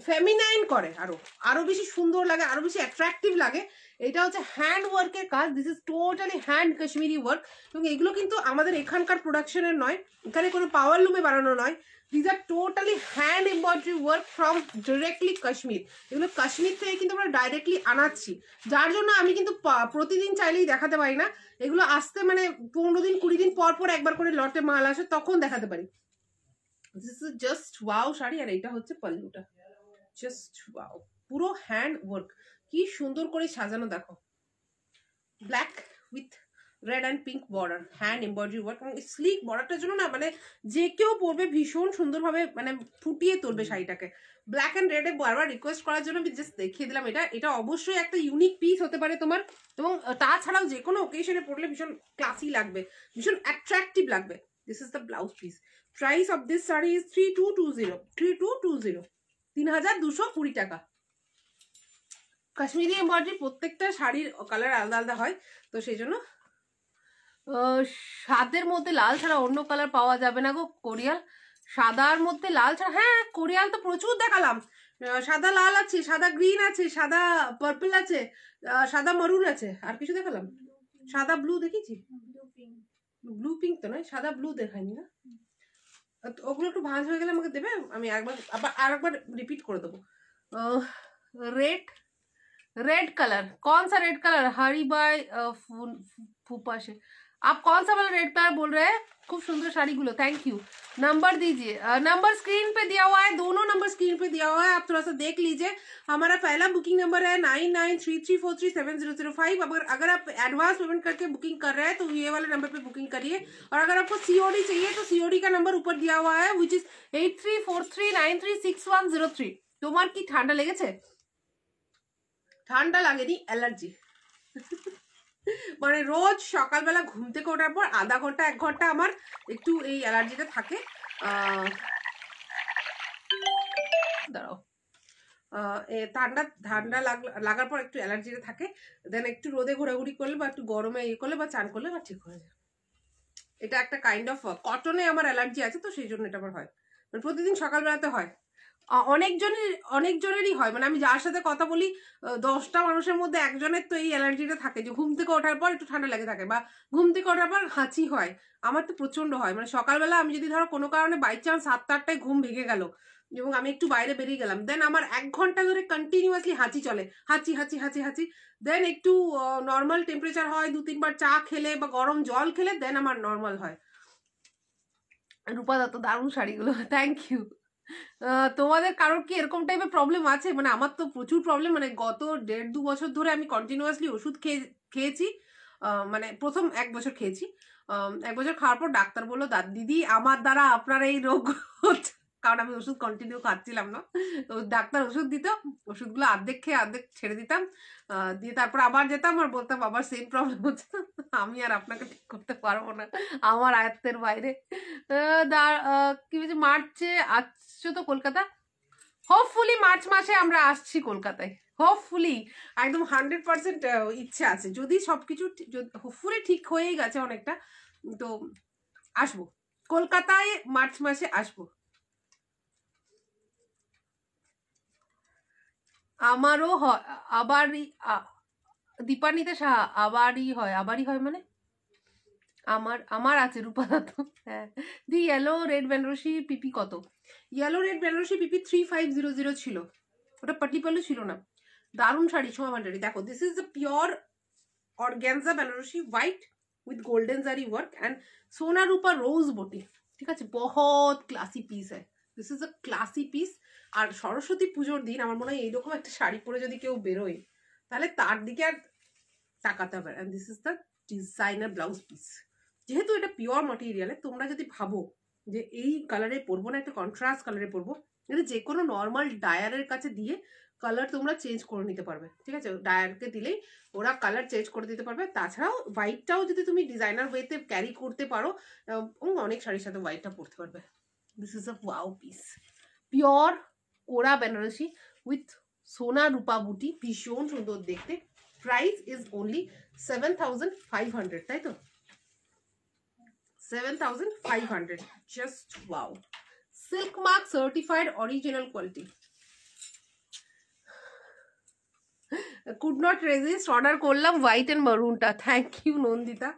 Speaker 1: ফেমিনাইন করে আরও আরও বেশি সুন্দর লাগে আরও বেশি অ্যাট্রাকটিভ লাগে। এটা হচ্ছে হ্যান্ড ওয়ার্কের কাজ। This is totally hand Kashmiri work এবং এগুলো কিন্তু আমাদের এখানকার প্রোডাকশনের নয়। এখানে কোনো পাওয়ার লুমে বানানো নয়। These are totally hand embroidery work from directly Kashmir এগুলো কাশ্মীর থেকে কিন্তু আমরা ডাইরেক্টলি আনাচ্ছি। যার জন্য আমি কিন্তু প্রতিদিন চাইলেই দেখাতে পারি না। এগুলো আসতে মানে পনেরো দিন, কুড়ি দিন পর পর একবার করে লটে মাল আসে, তখন দেখাতে পারি। This is just wow sari, আর এটা হচ্ছে পাল্লুটা। জাস্ট ওয়াও পুরো হ্যান্ড ওয়ার্ক কি সুন্দর করে সাজানো, দেখো। Black with red and pink border hand embroidery work এবং স্লিক বর্ডারটার জন্য না মানে যে কেউ পরবে ভীষণ সুন্দরভাবে মানে ফুটিয়ে তুলবে শাড়িটাকে। ব্ল্যাক অ্যান্ড রেডে বারবার রিকোয়েস্ট করার জন্য আমি জাস্ট দেখিয়ে দিলাম এটা। এটা অবশ্যই একটা ইউনিক পিস হতে পারে তোমার এবং তাছাড়াও যে কোনো ওকেশনে পরলে ভীষণ ক্লাসি লাগবে ভীষণ অ্যাট্রাকটিভ লাগবে। This is the blouse piece price of this sari is three two two zero three two two zero তিন হাজার দুশো কুড়ি টাকা। কাশ্মীরি এমব্রয়ডারি প্রত্যেকটা শাড়ির কালার আলাদা আলাদা হয় তো সেই জন্য সাদের মধ্যে লাল ছাড়া অন্য কালার পাওয়া যাবে না গো, কোরিয়াল। সাদার মধ্যে লাল ছাড়া হ্যাঁ কোরিয়াল তো প্রচুর দেখালাম। সাদা লাল আছে, সাদা গ্রিন আছে, সাদা পার্পল আছে সাদা মরুন আছে, আর কিছু দেখালাম? সাদা ব্লু দেখেছি? ব্লু পিঙ্ক তো নয়, সাদা ব্লু দেখায়নি না? ওগুলো একটু ভাঁজ হয়ে গেলে আমাকে দেবে, আমি একবার আবার আর একবার রিপিট করে দেবো। রেড রেড কালার কোন সা রেড কালার হারি বাই ফুপাশে। आप कौन सा वाला रेड कलर बोल रहे हैं खूब सुंदर साड़ी गुलो थैंक यू नंबर दीजिए नंबर स्क्रीन पे दिया हुआ है दोनों नंबर स्क्रीन पे दिया हुआ है आप थोड़ा सा देख लीजिए हमारा पहला बुकिंग नंबर है nine nine three three four three seven zero zero five अगर अगर आप एडवांस पेमेंट करके बुकिंग कर रहे हैं तो ये वाले नंबर पे बुकिंग करिए और अगर आपको सीओडी चाहिए तो सीओडी का नंबर ऊपर दिया हुआ है which is eight three four three nine three six one zero three তোমার কি ঠান্ডা লেগেছে ঠান্ডা লাগেনি অ্যালার্জি [LAUGHS] মানে রোজ সকালবেলা ঘুম থেকে ওঠার পর আধা ঘণ্টা, এক ঘণ্টা আমার একটু এই অ্যালার্জিটা থাকে। দাঁড়াও। ঠান্ডা ঠান্ডা লাগ- লাগার পর একটু অ্যালার্জিটা থাকে। দেন একটু রোদে ঘোরাঘুরি করলে বা একটু গরমে ইয়ে করলে বা চান করলে বা ঠিক হয়ে যায়। এটা একটা কাইন্ড অফ কটনে আমার অ্যালার্জি আছে তো সেই জন্য এটা আমার হয়। মানে প্রতিদিন সকালবেলাতে হয়। অনেকজনের, অনেকজনেরই হয়। মানে আমি যার সাথে কথা বলি দশটা মানুষের মধ্যে একজনের তো এই অ্যালার্জিটা থাকে যে, ঘুম থেকে ওঠার পর একটু ঠান্ডা লেগে থাকে বা ঘুম থেকে ওঠার পর হাঁচি হয়। আমার তো প্রচণ্ড হয়। মানে সকালবেলা আমি যদি ধরো কোনো কারণে বাই চান্স সাতটা আটটায় ঘুম ভেঙে গেল এবং আমি একটু বাইরে বেরিয়ে গেলাম দেন আমার এক ঘণ্টা ধরে কন্টিনিউয়াসলি হাঁচি চলে। হাঁচি হাঁচি হাঁচি হাঁচি। দেন একটু নর্মাল টেম্পারেচার হয় দু তিনবার চা খেলে বা গরম জল খেলে দেন আমার নর্মাল হয়। রূপা দত্ত, দারুণ শাড়িগুলো। [LAUGHS] থ্যাংক ইউ তোমাদের কারোর কি এরকম টাইপের প্রবলেম আছে? মানে আমার তো প্রচুর প্রবলেম মানে গত দেড় দু বছর ধরে আমি কন্টিনিউয়াসলি ওষুধ খেয়ে, খেয়েছি। মানে প্রথম এক বছর খেয়েছি। এক বছর খাওয়ার পর ডাক্তার বলল দাদ দিদি, আমার দ্বারা আপনার এই রোগ হচ্ছে। কারণ আমি ওষুধ কন্টিনিউ খাচ্ছিলাম না। তো ডাক্তার ওষুধ দিত, ওষুধগুলো অর্ধেক খেয়ে অর্ধেক ছেড়ে দিতাম। দিয়ে তারপর আবার যেতাম আর বলতাম আবার সেম প্রবলেম হচ্ছে। আমি আর আপনাকে ঠিক করতে পারব না। আমার আয়ত্তের বাইরে। কি বলছে? মার্চে আসছো তো কলকাতা? হোপফুলি মার্চ মাসে আমরা আসছি কলকাতায়। হোপফুলি একদম হান্ড্রেড পার্সেন্ট ইচ্ছে আছে। যদি সবকিছু হোপফুলি ঠিক হয়েই গেছে অনেকটা, তো আসব। কলকাতায় মার্চ মাসে আসব। আমারও হয়, আবারই দীপান্বিতা সাহা আবারই হয় আবারই হয় মানে? আমার আমার আছে রূপা দত্ত হ্যাঁ। দি ইয়েলো রেড বেনারসি, পিপি কত? ইয়েলো রেড বেনারসি, পিপি থ্রি ফাইভ জিরো জিরো ছিল। ওটা পাটিপালু ছিল না। দারুণ শাড়ি সোমা ভান্ডারি। দেখো this is the pure organza Benarasi white with golden zari work and সোনা রূপা রোজ বটি ঠিক আছে? বহুত ক্লাসি পিস হ্যাঁ। This is a classy piece আর সরস্বতী পুজোর দিন আমার মনে হয় এইরকম একটা শাড়ি পরে যদি কেউ বেরোয়, তাহলে তার দিকে আর তাকাতে হবে। And this is the designer blouse piece যেহেতু এটা পিওর মাটেরিয়ালে তোমরা যদি ভাবো যে এই কালারে পরবো না, একটা কন্ট্রাস্ট কালারে পরবো এটা যে কোনো নর্মাল ডায়ারের কাছে দিয়ে কালার তোমরা চেঞ্জ করে নিতে পারবে। ঠিক আছে? ডায়ারকে দিলেই ওরা কালার চেঞ্জ করে দিতে পারবে। তাছাড়াও হোয়াইটটাও যদি তুমি ডিজাইনার ওয়েতে ক্যারি করতে পারো অনেক শাড়ির সাথে হোয়াইটটা পরতে পারবে। This is a wow piece pure কোরা বেনারসি উইথ সোনা রূপা বুটি ভীষণ সুন্দর দেখতে price is only seven thousand five hundred তাই তো seven thousand five hundred just wow silk mark certified original quality could not resist order করলাম হোয়াইট অ্যান্ড মারুনটা থ্যাংক ইউ নন্দিতা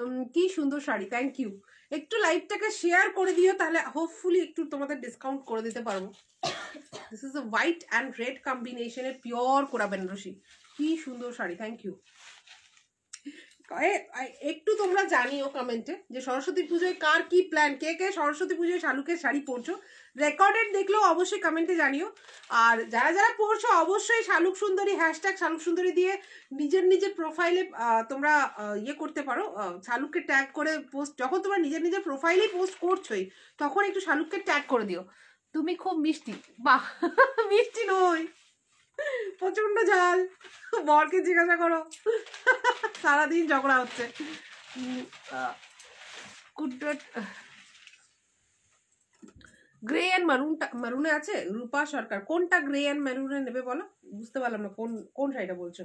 Speaker 1: উম, কি সুন্দর শাড়ি থ্যাংক ইউ একটু লাইভটাকে শেয়ার করে দিও, তাহলে হোপফুলি একটু তোমাদের ডিসকাউন্ট করে দিতে পারব। This is a white and red কম্বিনেশনের পিওর কোরা বেনারসি। কি সুন্দর শাড়ি থ্যাংক ইউ একটু তোমরা জানিও কমেন্টে যে সরস্বতী পুজোয় কার কি প্ল্যান কে কে সরস্বতী পুজোয় শালুকের শাড়ি পরছো? রেকর্ডেড দেখলেও অবশ্যই কমেন্টে জানিও। আর যারা যারা পড়ছো, অবশ্যই শালুক সুন্দরী হ্যাশট্যাগ শালুক সুন্দরী দিয়ে নিজের নিজের প্রোফাইলে তোমরা ইয়ে করতে পারো। শালুককে ট্যাগ করে পোস্ট যখন তোমরা নিজের নিজের প্রোফাইলেই পোস্ট করছোই, তখন একটু শালুককে ট্যাগ করে দিও। তুমি খুব মিষ্টি। বাহ, [LAUGHS] মিষ্টি নই। প্রচণ্ড ঝাল। বরকে জিজ্ঞাসা করো। সারাদিন ঝগড়া হচ্ছে। গ্রে অ্যান্ড মারুনটা মারুনে আছে? রূপা সরকার। কোনটা গ্রে অ্যান্ড মারুনে নেবে বলো? বুঝতে পারলাম না কোন কোন শাড়িটা বলছো।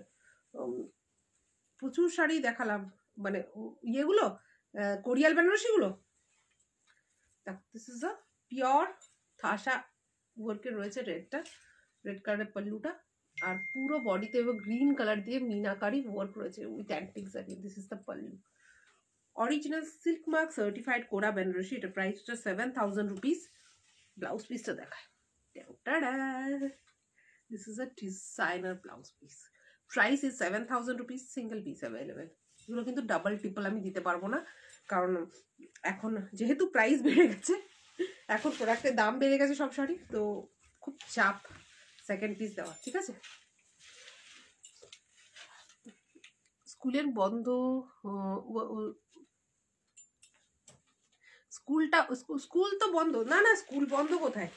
Speaker 1: প্রচুর শাড়ি দেখালাম। মানে ইয়েগুলো কোরিয়াল বেনারসিগুলো? দিস ইজ আ পিওর থাসা ওয়ার্কের রয়েছে রেডটা। রেড কালারের পাল্লুটা। আর পুরো বডিতে এবং গ্রিন কালার দিয়ে মিনাকারি ওয়ার্ক রয়েছে। With antique zari this is the pallu. Original silk mark certified কোরা বেনারসি এটা প্রাইসটা সেভেন থাউজেন্ড রুপিস ব্লাউজ পিসটা দেখায়। This is a designer blouse piece price is seven thousand rupees single piece available এগুলো কিন্তু double triple আমি দিতে পারব না। কারণ এখন যেহেতু প্রাইস বেড়ে গেছে, এখন প্রোডাক্টের দাম বেড়ে গেছে সব শাড়ি, তো খুব চাপ সেকেন্ড পিস দেওয়া ঠিক আছে? স্কুলের বন্ধ স্কুলটা, স্কু- স্কুল তো বন্ধ। না না, স্কুল বন্ধ কোথায়?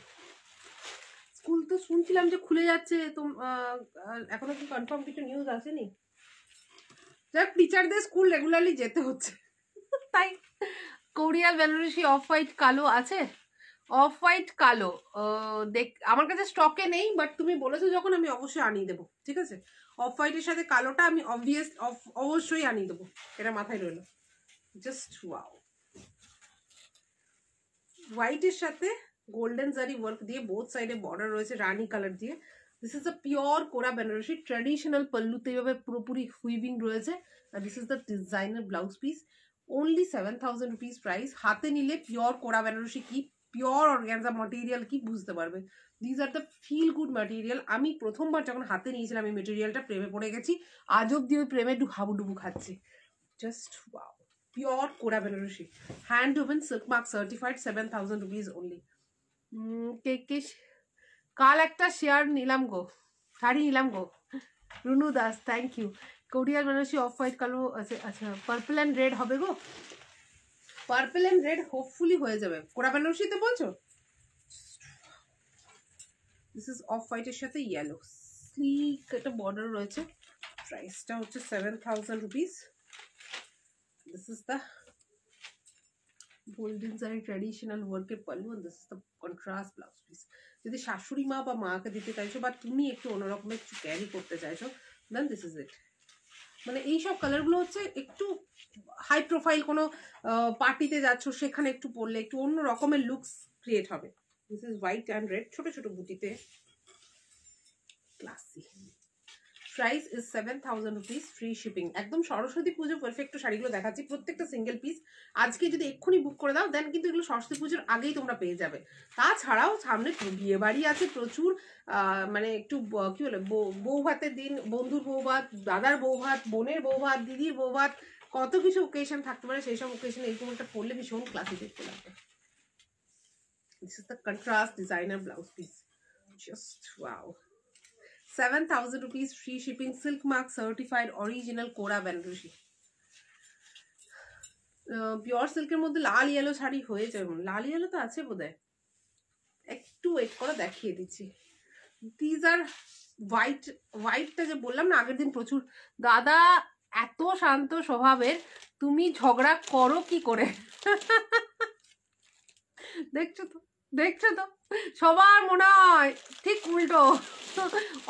Speaker 1: স্কুল তো শুনছিলাম যে খুলে যাচ্ছে। তো এখনও কি কনফার্ম কিছু নিউজ আসেনি? যাক টিচারদের স্কুল রেগুলারলি যেতে হচ্ছে। তাই কোরিয়াল বেনারসি অফ হোয়াইট কালো আছে? অফ হোয়াইট কালো। দেখ, আমার কাছে স্টকে নেই বাট তুমি বলেছ যখন আমি অবশ্যই আনিয়ে দেবো, ঠিক আছে? অফ হোয়াইটের সাথে কালোটা আমি অবভিয়াস অবশ্যই আনিয়ে দেবো। এটা মাথায় রইল। জাস্ট ওয়াও হোয়াইটের সাথে গোল্ডেন জারি ওয়ার্ক দিয়ে বোথ সাইডে বর্ডার রয়েছে, রানি কালার দিয়ে। দিস ইজ দ্য পিওর কোরা বেনারসি ট্র্যাডিশনাল পল্লুতে এভাবে পুরোপুরি হুইভিং রয়েছে। আর this is the designer blouse piece only seven thousand rupees price হাতে নিলে পিওর কোরা বেনারসি কি? পিওর অর্গ্যানজা মাটেরিয়াল কি? বুঝতে পারবে। These are the feel good material আমি প্রথমবার যখন হাতে নিয়েছিলাম এই মেটেরিয়ালটা প্রেমে পড়ে গেছি। আজ অব্দি ওই প্রেমে হাবুডুবু খাচ্ছি। জাস্ট ওয়াও পিওর কোরা Benarasi hand woven silk mark certified seven thousand rupees only কে কে কাল একটা শেয়ার নিলাম গো। শাড়ি নিলাম গো। রুনু দাস থ্যাংক ইউ কোরিয়ার বেনারসি অফ হোয়াইট কালো আচ্ছা পার্পল অ্যান্ড রেড হবে গো? পার্পল অ্যান্ড রেড হোপফুলি হয়ে যাবে। কোরা বেনারসিতে বলছো? দিস ইজ অফ হোয়াইটের সাথে ইয়েলো স্লিক একটা বর্ডার রয়েছে। প্রাইসটা হচ্ছে seven thousand rupees this is the golden zari traditional ওয়ার্কের pallu and this is the contrast blouse piece যদি শাশুড়ি মা বা মাকে দিতে চাইছো বা তুমি একটু অন্যরকমের কিছু ক্যারি করতে চাইছো দেন দিস ইজ ইট মানে এই সব কালারগুলো হচ্ছে একটু হাই প্রোফাইল কোনো পার্টিতে যাচ্ছ, সেখানে একটু পরলে একটু অন্য রকমের লুকস ক্রিয়েট হবে। This is white and red ছোট ছোট বুটিতে। Classy price is seven thousand rupees free shipping একদম সরস্বতী পুজো পারফেক্ট শাড়িগুলো দেখাচ্ছি, প্রত্যেকটা সিঙ্গেল পিস আজকে যদি এক্ষুনি বুক করে দাও দেন কিন্তু এগুলো সরস্বতী পুজোর আগেই তোমরা পেয়ে যাবে। তাছাড়াও সামনে বিয়ে বাড়ি আছে প্রচুর মানে একটু কি বলে বউ- ভাতের দিন, বন্ধুর বউ ভাত দাদার বউ ভাত বোনের বউ ভাত দিদির বউ ভাত কত কিছু ওকেশন থাকতে পারে, সেই সব ওকেশন এরকম একটা পরলে ভীষণ ক্লাসি দেখতে লাগবে। This is the contrast designer blouse piece just wow seven thousand rupees free shipping silk mark certified original কোরা বেনারসি পিওর সিল্কের মধ্যে লাল ইয়েলো শাড়ি হয়ে যাবে লাল ইয়েলো তো আছে বোধহয়। একটু ওয়েট করে দেখিয়ে দিচ্ছি। দিজ আর হোয়াইট হোয়াইটটা যে বললাম না, আগের দিন প্রচুর। দাদা, এত শান্ত স্বভাবের, তুমি ঝগড়া করো কি করে? [LAUGHS] দেখছ তো? দেখছ তো? সবার মনে হয়, ঠিক উল্টো।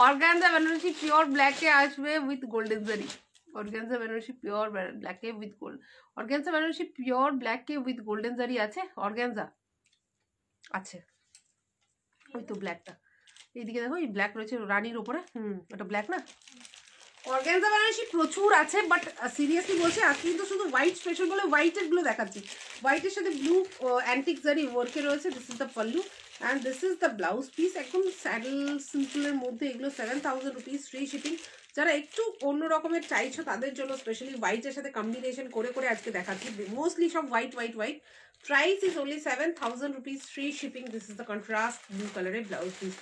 Speaker 1: অর্গানজা বেনারসি পিওর ব্ল্যাকে আসবে with golden zari organza Benarasi pure ব্ল্যাকে with gold organza Benarasi pure ব্ল্যাকে with golden zari আছে? অর্গানজা? আছে। ওই তো ব্ল্যাকটা এইদিকে দেখো, এই ব্ল্যাক রয়েছে রানীর ওপরে। হুম, ওটা ব্ল্যাক না? অর্গ্যানজা বেনারসি প্রচুর আছে বাট সিরিয়াসলি বলছি আজকে কিন্তু শুধু হোয়াইট স্পেশাল বলে হোয়াইটেরগুলো দেখাচ্ছি। হোয়াইটের সাথে ব্লু অ্যান্টিক জারি ওয়ার্কে রয়েছে। This is the pallu and this is the blouse piece একদম স্যাডেল সিম্পলের মধ্যে এগুলো seven thousand rupees free shipping যারা একটু অন্য রকমের চাইছো তাদের জন্য স্পেশালি হোয়াইটের সাথে কম্বিনেশন করে করে আজকে দেখাচ্ছি। মোস্টলি সব white white white price is only seven thousand rupees free shipping this is the contrast blue কালারের ব্লাউজ পিস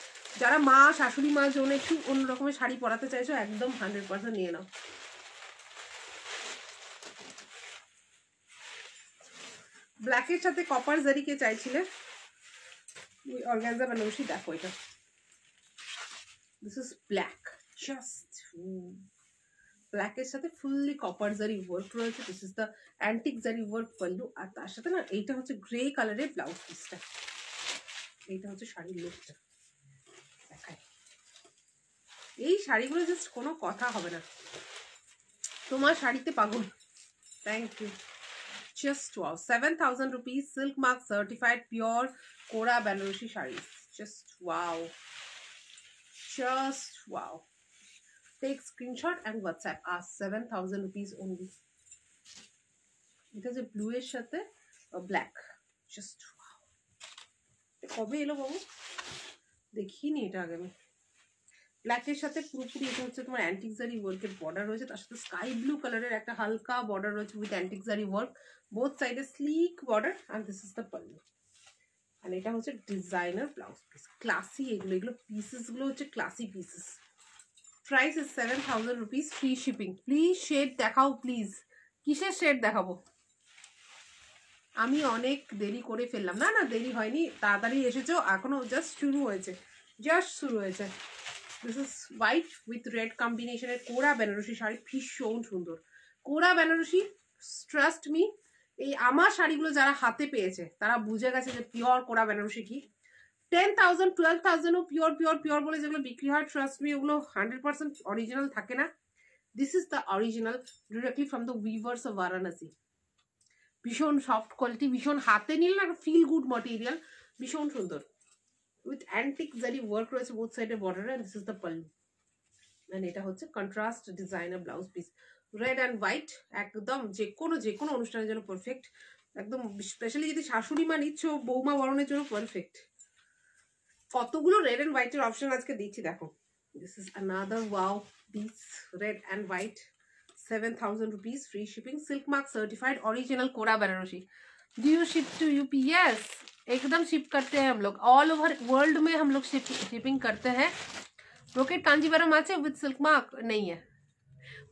Speaker 1: যারা মা, শাশুড়ি, মা জন্য একটু অন্য রকমের শাড়ি পরাতে চাইছো, একদম হান্ড্রেড পার্সেন্ট নিয়ে নাও। ব্ল্যাকের সাথে কপার জারিকে চাইছিলে? অর্গানজা বেনারসি দেখো এটা। দিস ইজ ব্ল্যাক জাস্ট ব্ল্যাকের সাথে ফুললি কপার জারি ওয়ার্ক রয়েছে। This is the antique zari work pallu আর তার সাথে না, এইটা হচ্ছে গ্রে কালারের ব্লাউজ পিসটা এইটা হচ্ছে শাড়ির লুকটা দেখায় এই শাড়িগুলো জাস্ট কোনো কথা হবে না। তোমার শাড়িতে পাগল। Thank you just wow seven thousand rupees silk mark certified pure kora Banarasi sari. Just wow just wow take screenshot and WhatsApp R seven thousand rupees only এটা যে ব্লু এর সাথে ব্ল্যাক জাস্ট কবে এলো বাবু? দেখিনি এটা আগে আমি। ব্ল্যাকের সাথে পুরোপুরি এটা হচ্ছে তোমার অ্যান্টিকজারি ওয়ার্কের বর্ডার রয়েছে। তার সাথে স্কাই ব্লু কালারের একটা হালকা বর্ডার রয়েছে উইথ অ্যান্টিকজারি ওয়ার্ক বোথ সাইডে slick border and this is the pallu আর এটা হচ্ছে ডিজাইনার ব্লাউজ পিস ক্লাসি এগুলো এগুলো পিসেসগুলো হচ্ছে classy pieces price is seven thousand rupees free shipping please shade দেখাও প্লিজ কিসের শেড দেখাবো? আমি অনেক দেরি করে ফেললাম। না না, দেরি হয়নি, তাড়াতাড়ি এসেছ, এখনও জাস্ট শুরু হয়েছে। জাস্ট শুরু হয়েছে। This is white with red কম্বিনেশনের কোরা বেনারসি শাড়ি, ভীষণ সুন্দর। কোরা বেনারসি ট্রাস্ট মি এই আমার শাড়িগুলো যারা হাতে পেয়েছে, তারা বুঝে গেছে যে পিওর কোরা বেনারসি কি। টেন থাউজেন্ড টুয়েলভ থাউজেন্ডও পিওর পিওর পিওর বলে যেগুলো বিক্রি হয় ট্রাস্ট মি ওগুলো হান্ড্রেড পার্সেন্ট অরিজিনাল থাকে না। This is the original directly from the weavers of Varanasi ভীষণ সফট কোয়ালিটি ভীষণ হাতে নিলে না ফিল গুড মটেরিয়াল ভীষণ সুন্দর। উইথ অ্যান্টিক জারি ওয়ার্ক রয়েছে বোথ সাইডে border this is the pallu and এটা হচ্ছে contrast designer blouse piece red and white একদম যে কোনো যে কোনো অনুষ্ঠানের জন্য পারফেক্ট একদম স্পেশালি যদি শাশুড়ি মা নিচ্ছ বৌমা বরণের জন্য পারফেক্ট কতগুলো রেড অ্যান্ড হোয়াইটের অপশন আজকে দিচ্ছি দেখো this is another wow piece red and white seven thousand rupees free shipping silk mark certified original Kora Banarasi do you ship to UP yes एकदम शिप करते हैं हम लोग ऑल ओवर वर्ल्ड में हम लोग शिप शिपिंग करते हैं ब्रोकेट कांजीवरम आचे विद सिल्क मार्क नहीं है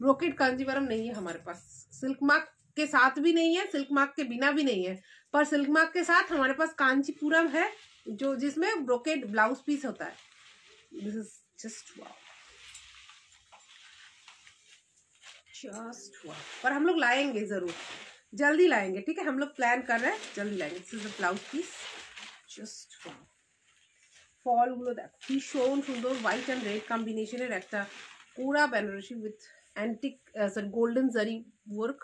Speaker 1: ब्रोकेट कांजीवरम नहीं है हमारे पास सिल्क मार्क के साथ भी नहीं है सिल्क मार्क के बिना भी नहीं है पर सिल्क मार्क के साथ हमारे पास कांचीपुरम है जो जिसमें ब्रोकेट ब्लाउज पीस होता है this is just wow just पर हम लोग लाएंगे जरूर जल्दी लाएंगे ठीक है हम लोग प्लान कर रहे हैं जल्दी लाएंगे this is the blouse piece just ফলগুলো দেখো ভীষণ সুন্দর হোয়াইট অ্যান্ড রেড কম্বিনেশনের একটা পুরা Banarasi with antique sorry golden zari work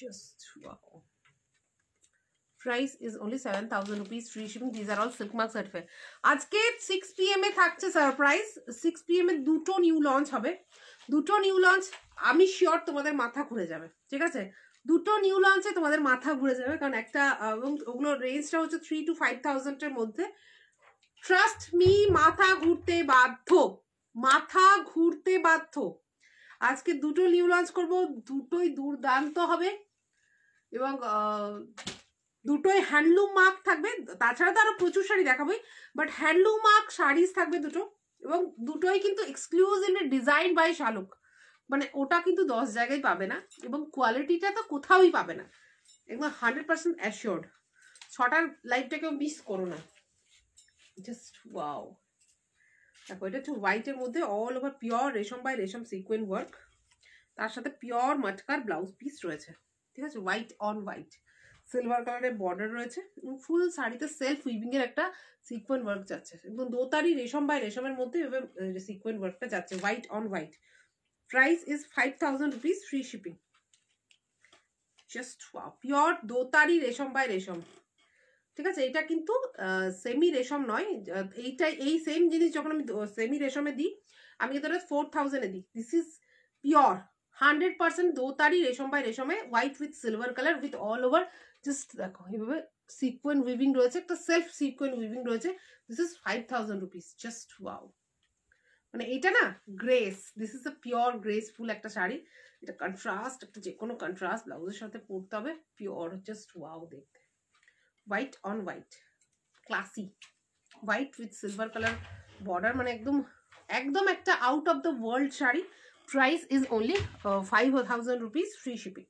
Speaker 1: just price is only seven thousand rupees free shipping these R all silk mark certified আজকে সিক্স পি এম এ থাকছে সারপ্রাইজ সিক্স পি এম এ দুটো new launch হবে। দুটো নিউ লঞ্চ আমি sure তোমাদের মাথা ঘুরে যাবে, ঠিক আছে? দুটো নিউ লঞ্চে তোমাদের মাথা ঘুরে যাবে, কারণ একটা এবং ওগুলোর রেঞ্জটা হচ্ছে থ্রি টু ফাইভ থাউজেন্ডের মধ্যে। ট্রাস্ট মি মাথা ঘুরতে বাধ্য। মাথা ঘুরতে বাধ্য। আজকে দুটো নিউ লঞ্চ করব, দুটোই দুর্দান্ত হবে। এবং দুটোই হ্যান্ডলুম মার্ক থাকবে, তাছাড়া তো আরও প্রচুর শাড়ি দেখাবোই বাট হ্যান্ডলুম মার্ক শাড়িজ থাকবে দুটো, এবং দুটোই কিন্তু এক্সক্লুসিভলি ডিজাইন বাই শালুক। মানে ওটা কিন্তু দশ জায়গায় পাবে না, এবং কোয়ালিটিটা তো কোথাওই পাবে না। একদম হান্ড্রেড পার্সেন্ট অ্যাসিওর্ড ছটার লাইফটাকেও মিস করো না। জাস্ট ওয়াও দেখো, এটা হচ্ছে হোয়াইটের মধ্যে all over pure resham by resham sequin work তার সাথে পিওর মাটকার ব্লাউজ পিস রয়েছে। ঠিক আছে? হোয়াইট অন হোয়াইট সিলভার কালারের বর্ডার রয়েছে। এবং ফুল শাড়িতে সেলফ উইভিং এর একটা সিকোয়েন্ট ওয়ার্ক যাচ্ছে। এবং দোতারি রেশম বাই রেশমের মধ্যে সিকোয়েন্ট ওয়ার্কটা যাচ্ছে white on white price is five thousand rupees free shipping just pure দোতারি resham by রেশম ঠিক আছে? এটা কিন্তু সেমি রেশম নয়। আহ, এইটাই এই সেম জিনিস যখন আমি সেমি রেশমে দিই আমি কিন্তু ফোর থাউজেন্ডে দিই। This is pure hundred percent দোতারি resham by রেশমে white with silver colour with all over just দেখো এইভাবে সিকোয়েন্ট উইভিং রয়েছে একটা সেলফ সিকোয়েন্ট উইভিং রয়েছে। This is five thousand rupees just wow মানে এটা না grace this is a pure graceful একটা শাড়ি। এটা কন্ট্রাস্ট একটা যে কোনো কন্ট্রাস্ট ব্লাউজের সাথে পরতে হবে। পিওর জাস্ট ওয়াও দেখতে। White on white classy white with silver colour border মানে একদম একদম একটা out of the world sari. Price is only five thousand rupees free shipping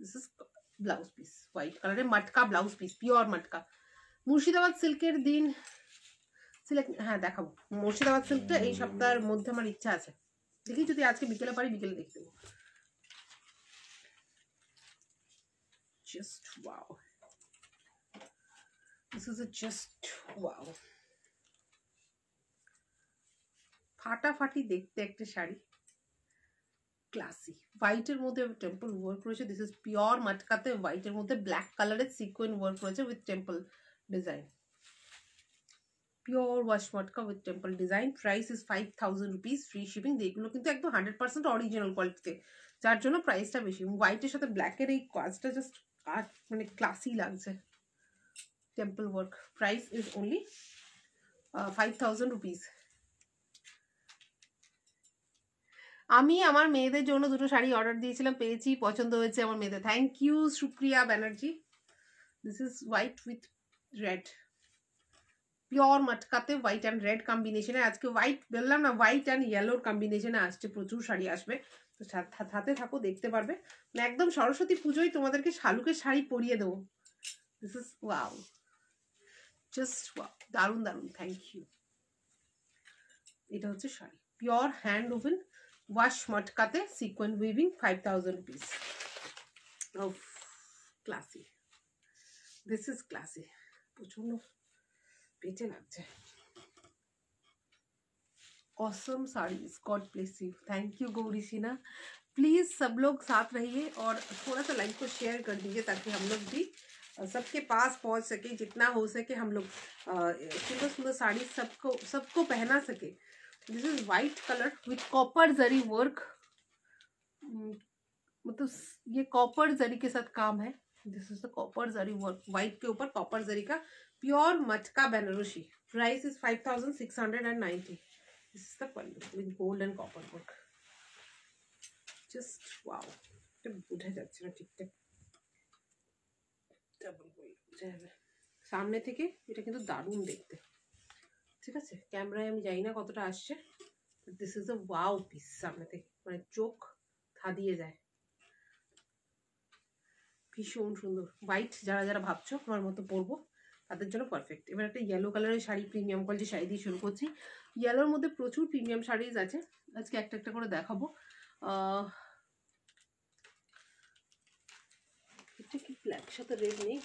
Speaker 1: this is blouse piece white কালারের matka blouse piece pure matka Murshidabad সিল্কের দিন select হ্যাঁ দেখাবো। মুর্শিদাবাদ সিল্কটা এই সপ্তাহের মধ্যে আমার ইচ্ছা আছে। দেখি যদি আজকে বিকেলে পারি, বিকেলে দেখে দেবো just wow this is a just wow ফাটাফাটি দেখতে একটা শাড়ি। ক্লাসি হোয়াইটের মধ্যে টেম্পল ওয়ার্ক রয়েছে দিস ইজ পিওর মাটকাতে হোয়াইটের মধ্যে ব্ল্যাক কালারের সিকোয়েন্ট ওয়ার্ক রয়েছে with temple design pure wash matka with temple design price is five thousand rupees free shipping এগুলো কিন্তু একদম হান্ড্রেড পার্সেন্ট অরিজিনাল কোয়ালিটিতে যার জন্য প্রাইসটা বেশি। হোয়াইটের সাথে ব্ল্যাকের এই কাজটা জাস্ট আর মানে ক্লাসি লাগছে। Temple work price is only five thousand rupees আমি আমার মেয়েদের জন্য দুটো শাড়ি অর্ডার দিয়েছিলাম, পেয়েছি, পছন্দ হয়েছে আমার মেয়েদের। Thank you Supriya Banerjee. This is white with red pure মাটকাতে white and red কম্বিনেশনে আজকে হোয়াইট বললাম না হোয়াইট অ্যান্ড ইয়েলোর কম্বিনেশনে আসছে, প্রচুর শাড়ি আসবে। তো সাথে থাকো, দেখতে পারবে। একদম সরস্বতী পুজোয় তোমাদেরকে শালুকের শাড়ি পরিয়ে দেবো। This is wow just wow দারুণ দারুণ থ্যাংক ইউ এটা হচ্ছে sari pure hand woven wash মটকাতে sequent weaving five thousand rupees classy this is classy প্রচন্ড পেটে লাগছে awesome saris god bless you thank you Gauri Sinha please सब लोग साथ रहिए और थोड़ा सा लाइक को शेयर कर दीजिए ताकि हम लोग भी अ, सबके पास पहुंच सके जितना हो सके हम लोग अ, सुंदर सुंदर साड़ी सबको सबको पहना सके this is white colour with copper zari work मतलब स- ये कॉपर जरी के साथ काम है this is the copper zari work white के ऊपर कॉपर जरी का pure Matka Banarasi price is five thousand six hundred and ninety this is the pallu with gold and copper work just wow এটা বোঝা যাচ্ছে না ঠিকঠাক ডাবল বোঝা যাবে সামনে থেকে এটা কিন্তু দারুণ দেখতে। ঠিক আছে? ক্যামেরায় আমি জানি না কতটা আসছে this is a wow piece সামনে থেকে। মানে চোখ থাদিয়ে যায়। ভীষণ সুন্দর। হোয়াইট যারা যারা ভাবছ, আমার মতো পরবো, তাদের জন্য পারফেক্ট এবার একটা ইয়েলো কালারের শাড়ি প্রিমিয়াম কোয়ালিটি শাড়ি দিয়ে শুরু করছি। ইয়েলোর মধ্যে প্রচুর প্রিমিয়াম শাড়িজ আছে। আজকে একটা একটা করে দেখাবো। কি রেড নেই?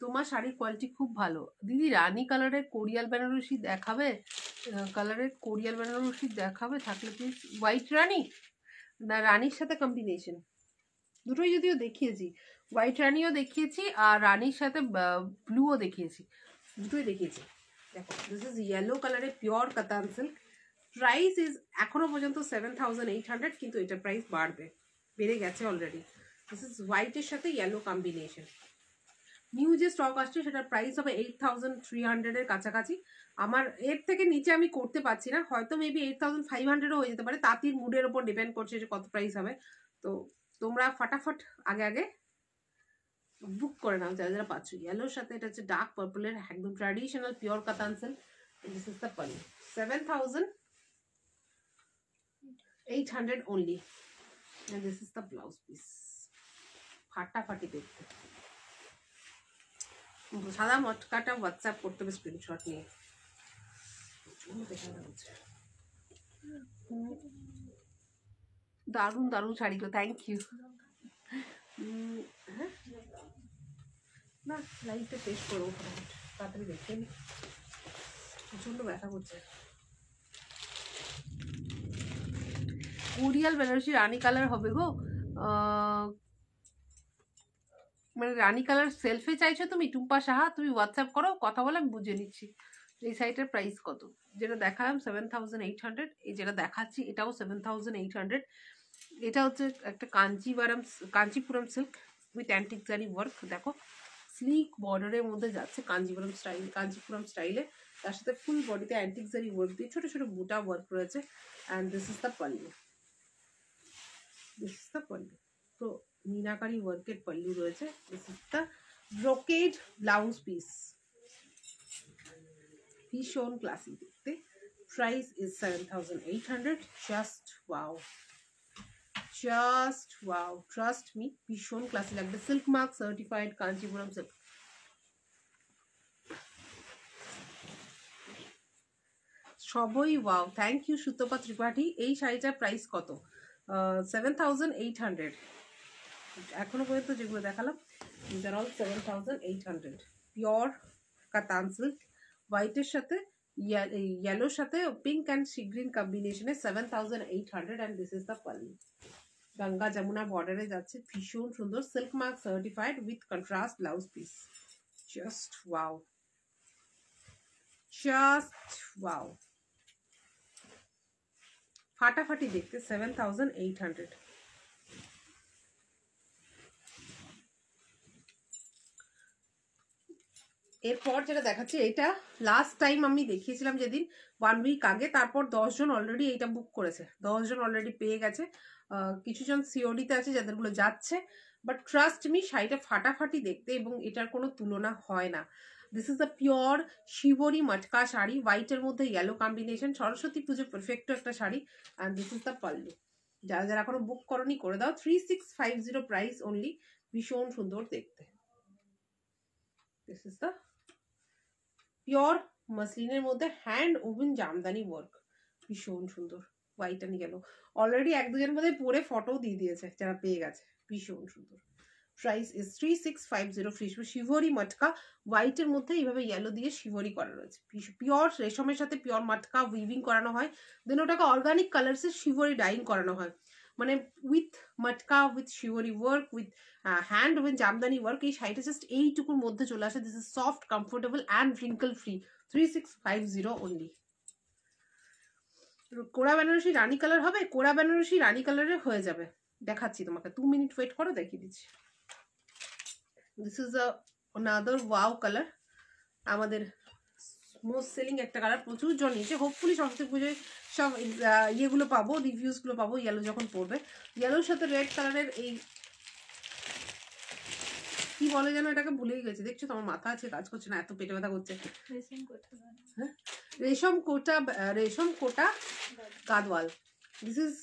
Speaker 1: তোমার শাড়ির কোয়ালিটি খুব ভালো। দিদি, রানী কালারের কোরিয়াল বেনারসি দেখাবে? কালারের কোরিয়াল বেনারসি দেখাবে? থাকলে প্লিজ হোয়াইট রানি? না, রানীর সাথে কম্বিনেশন দুটোই যদিও দেখিয়েছি। হোয়াইট রানিও দেখিয়েছি আর রানীর সাথে ব্লুও দেখিয়েছি। দুটোই দেখিয়েছি। দেখো দিস ইজ ইয়েলো কালারের pure katan silk price is এখনও পর্যন্ত সেভেন থাউজেন্ড এইট হান্ড্রেড কিন্তু এটার প্রাইস বাড়বে। বেড়ে গেছে অলরেডি দিস ইজ হোয়াইটের সাথে ইয়েলো কম্বিনেশন নিউ যে স্টক আসছে, সেটার প্রাইস হবে এইট থাউজেন্ড থ্রি হান্ড্রেডের কাছাকাছি। আমার, এর থেকে নিচে আমি করতে পারছি না। হয়তো মেবি এইট থাউজেন্ড ফাইভ হান্ড্রেডও হয়ে যেতে পারে। তাঁতির মুডের ওপর ডিপেন্ড করছে যে কত প্রাইস হবে। তো তোমরা ফাটাফাট, আগে আগে বুক করে নাও, যারা যারা পাচ্ছ। ইয়েলোর সাথে এটা হচ্ছে ডার্ক পার্পলের একদম traditional pure katan silk this is the pallu seven thousand eight hundred only this is the blouse piece ফাটাফাটি দেখতে। সাদা মটকাটা হোয়াটসঅ্যাপ করতে হবে স্ক্রিনশট নিয়ে। দারুণ দারুণ শাড়িগুলো থ্যাংক ইউ হ্যাঁ। না লাইফে শেষ করব তাড়াতাড়ি দেখে নি। প্রচণ্ড ব্যথা করছে। কোরিয়াল বেনারসি রানী কালার হবে গো। মানে রানী কালার সেলফে চাইছো তুমি, টুম্পা সাহা, তুমি হোয়াটসঅ্যাপ করো, কথা বলে আমি বুঝে নিচ্ছি। এই সাইটের প্রাইস কত? যেটা দেখালাম সেভেন থাউজেন্ড এইট হান্ড্রেড এই যেটা দেখাচ্ছি, এটাও সেভেন থাউজেন্ড এইট হান্ড্রেড এটা হচ্ছে একটা Kanchipuram, Kanchipuram silk with antique zari work দেখো। স্লিক বর্ডারের মধ্যে যাচ্ছে কাঞ্জিপুরম স্টাইল কাঞ্চিপুরম স্টাইলে তার সাথে ফুল বডিতে অ্যান্টিক জারি ওয়ার্ক দিয়ে ছোটো ছোটো বুটা ওয়ার্ক রয়েছে। And this is the pallu this is the pallu তো মিনাকারি ওয়ার্কের পাল্লু রয়েছে। This is the brocade blouse piece ভীষণ ক্লাসি দেখতে price is seven thousand eight hundred just wow just wow trust me ভীষণ ক্লাসি লাগবে। Silk mark certified Kanchipuram silk সবই wow thank you Sutapa Tripathi. এই শাড়িটার প্রাইস কত? Seven thousand eight hundred এখনও পর্যন্ত যেগুলো দেখালাম আর all seven thousand eight hundred pure katan silk হোয়াইটের সাথে ইয়েলোর সাথে পিঙ্ক অ্যান্ড সি গ্রিন কম্বিনেশনে seven thousand eight hundred and this is the Ganga Jamuna বর্ডারে যাচ্ছে। ভীষণ সুন্দর silk mark certified with contrast blouse piece just wow just wow ফাটাফাটি দেখতে সেভেন থাউজেন্ড এইট হান্ড্রেড এরপর যেটা দেখাচ্ছি, এটা লাস্ট টাইম আমি দেখিয়েছিলাম যেদিন ওয়ান উইক আগে, তারপর দশজন অলরেডি এইটা বুক করেছে। দশজন অলরেডি পেয়ে গেছে। কিছুজন সিওডিতে আছে যাদেরগুলো যাচ্ছে বাট ট্রাস্ট মি শাড়িটা ফাটাফাটি দেখতে এবং এটার কোনো তুলনা হয় না। This is the pure shibori matka sari হোয়াইটের মধ্যে ইয়েলো কম্বিনেশন সরস্বতী পুজো পারফেক্ট একটা sari and this is the pallu যারা যারা এখনও বুক করনি, করে দাও। Three six five zero price only ভীষণ সুন্দর দেখতে। দিস ইজ দ্য পিওর মাসলিনের মধ্যে হ্যান্ড ওভেন জামদানি ওয়ার্ক ভীষণ সুন্দর। হোয়াইট আনি গেল। অলরেডি এক দুজন মধ্যে পরে ফটো দিয়ে দিয়েছে, যারা পেয়ে গেছে। ভীষণ সুন্দর। Price is three six five zero free shibori matka হোয়াইটের মধ্যে এইভাবে ইয়েলো দিয়ে শিভরি করা রয়েছে। পিওর রেশমের সাথে পিওর মটকা উইভিং করানো হয়। দেন ওটাকে অর্গানিক কালার্সের শিভরি ডাইং করানো হয়। মানে with matka with shibori work with hand with Jamdani work এই শাড়িটা জাস্ট এইটুকুর মধ্যে চলে আসে। This is soft comfortable and wrinkle free three six five zero only kora Banarasi Rani colour হবে কোড়া বেনারসি রানী কালারের হয়ে যাবে। দেখাচ্ছি তোমাকে। টু মিনিট ওয়েট করো, দেখিয়ে দিচ্ছি। This is other wow colour আমাদের মোস্ট সেলিং একটা কালার প্রচুর জন নিয়েছে। হোপফুলি সরস্বতী পুজোয় সব ইয়েগুলো পাবো রিভিউসগুলো পাবো ইয়েলো যখন পড়বে। ইয়েলোর সাথে রেড কালারের এই কি বলে যেন এটাকে ভুলেই গেছে। দেখছ তোমার মাথা আছে কাজ করছে না এত পেটে ব্যথা করছে। রেশম কোটা রেশম কোটা গাদওয়াল। দিস ইজ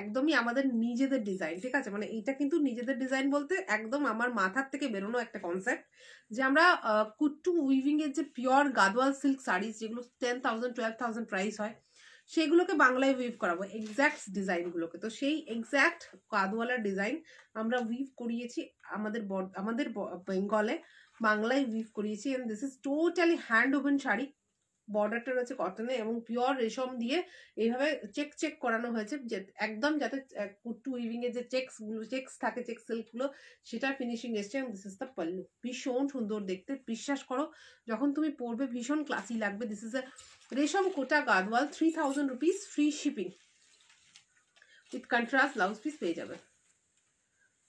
Speaker 1: একদমই আমাদের নিজেদের ডিজাইন ঠিক আছে? মানে এইটা কিন্তু নিজেদের ডিজাইন বলতে একদম আমার মাথার থেকে বেরোনো একটা কনসেপ্ট যে আমরা কুট্টু উইভিং এর যে পিওর গাদওয়াল সিল্ক শাড়িজ যেগুলো ten thousand twelve thousand price হয় সেগুলোকে বাংলায় উইভ করাবো এক্স্যাক্ট ডিজাইনগুলোকে তো সেই এক্স্যাক্ট গাদওয়ালার ডিজাইন আমরা উইভ করিয়েছি আমাদের আমাদের বেঙ্গলে বাংলায় উইভ করিয়েছি and this is totally hand woven sari. বর্ডারটা রয়েছে কটনে এবং পিওর রেশম দিয়ে এইভাবে চেক চেক করানো হয়েছে যে একদম যাতে কুট্টু উইভিং এর যে চেকসগুলো চেকস থাকে চেক সিল্কগুলো সেটা ফিনিশিং এসছে এবং দিস ইজ দ্য পল্লু ভীষণ সুন্দর দেখতে, বিশ্বাস করো, যখন তুমি পরবে ভীষণ ক্লাসি লাগবে। This is a resham Kota Gadwal three thousand rupees free shipping with contrast blouse piece পেয়ে যাবে।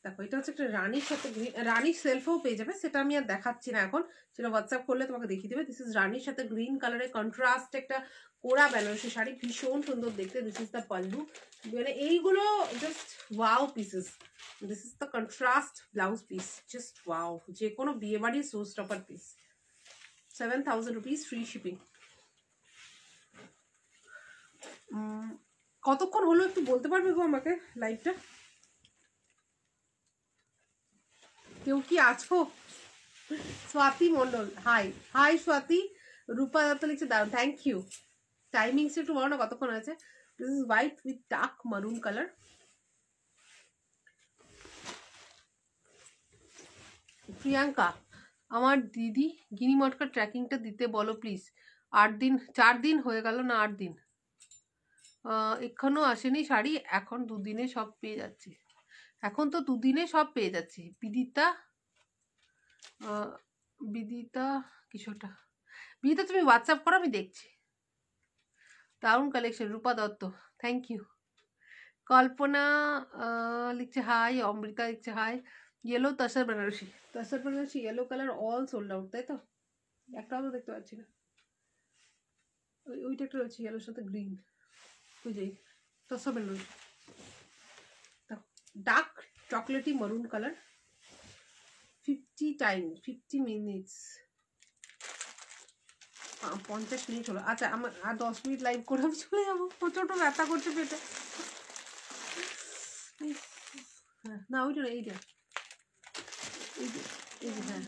Speaker 1: দেখো, এটা হচ্ছে একটা রানীর সাথে রানীর সেলফও পেয়ে যাবে। সেটা আমি আর দেখাচ্ছি না এখন। সেটা হোয়াটসঅ্যাপ করলে তোমাকে দেখিয়ে দেবে। দিস ইজ রানীর সাথে গ্রিন কালারের কন্ট্রাস্ট একটা কোরা বেনারসি শাড়ি। ভীষণ সুন্দর দেখতে। দিস ইজ দ্য পাল্লু মানে এইগুলো just wow pieces this is the contrast blouse piece just wow যে কোনো বিয়ে বাড়ির show stopper piece seven thousand rupees free shipping কতক্ষণ হলো একটু বলতে পারবে গো আমাকে লাইভটা কেউ কি আছো? Swati Mondal hi hi Swati. রূপা দত্ত লিখছে দাও থ্যাংক ইউ টাইমিংস একটু বলো না কতক্ষণ আছে this is white with dark maroon colour Priyanka, আমার দিদি গিনি মটকার ট্র্যাকিংটা দিতে বলো প্লিজ আট দিন, চার দিন হয়ে গেল না আট দিন? এখনও আসেনি শাড়ি, এখন দুদিনে সব পেয়ে যাচ্ছি। এখন তো দুদিনে সব পেয়ে যাচ্ছি। বিদিতা বিদিতা কিছুটা বিদিতা, তুমি হোয়াটসঅ্যাপ করো, আমি দেখছি। দারুণ collection Rupa Dutta thank you Kalpana লিখছে হাই অমৃতা লিখছে hi yellow tussar Banarasi tussar Banarasi yellow colour all sold out তাই তো? একটাও তো দেখতে পাচ্ছি না। ওই, ওইটা একটা রয়েছে ইয়েলোর সাথে গ্রিন বুঝেই tussar Banarasi dark chocolatey maroon colour fifty time fifty minutes পঞ্চাশ মিনিট হলো। আচ্ছা আমার, আর দশ মিনিট লাইভ করে আমি চলে যাব। প্রচণ্ড ব্যথা করছে পেটে। হ্যাঁ না, ওইটা না, এইটা। হ্যাঁ হ্যাঁ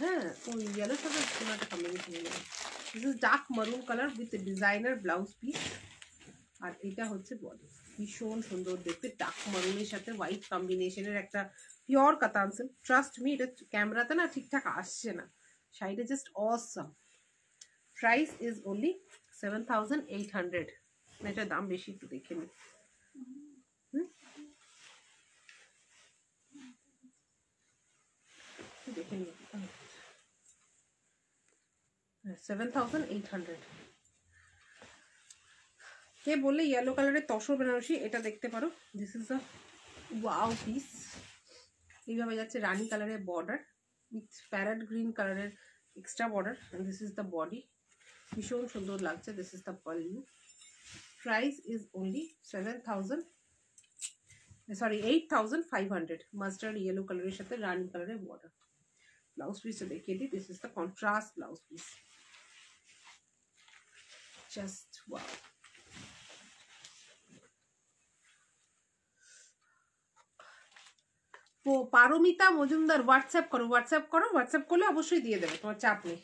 Speaker 1: হ্যাঁ। ওই ইয়েলোর সাথে একটা combination this is dark maroon colour with designer blouse piece আর এটা হচ্ছে বডি ভীষণ সুন্দর দেখতে ডার্ক মারুনের সাথে হোয়াইট কম্বিনেশনের একটা pure katan silk trust me এটা ক্যামেরাতে না ঠিকঠাক আসছে না। শাড়িটা just awesome price is only seven thousand eight hundred এটার দাম বেশি একটু দেখে নিই দেখে নিই 7,800 কে বললে ইয়েলো কালারের তসর বেনারসি? এটা দেখতে পারো। This is a wow piece এইভাবে যাচ্ছে রানি কালারের বর্ডার উইথ প্যারাট গ্রিন কালারের extra border this is the body ভীষণ সুন্দর লাগছে। This is the pallu price is only seven thousand sorry eight thousand five hundred mustard yellow কালারের সাথে রানি কালারের বর্ডার ব্লাউজ পিসটা দেখিয়ে দিই। This is the contrast blouse piece just wow. Paromita Majumdar WhatsApp করো হোয়াটসঅ্যাপ করো হোয়াটসঅ্যাপ করলে অবশ্যই দিয়ে দেবে, তোমার চাপ নেই।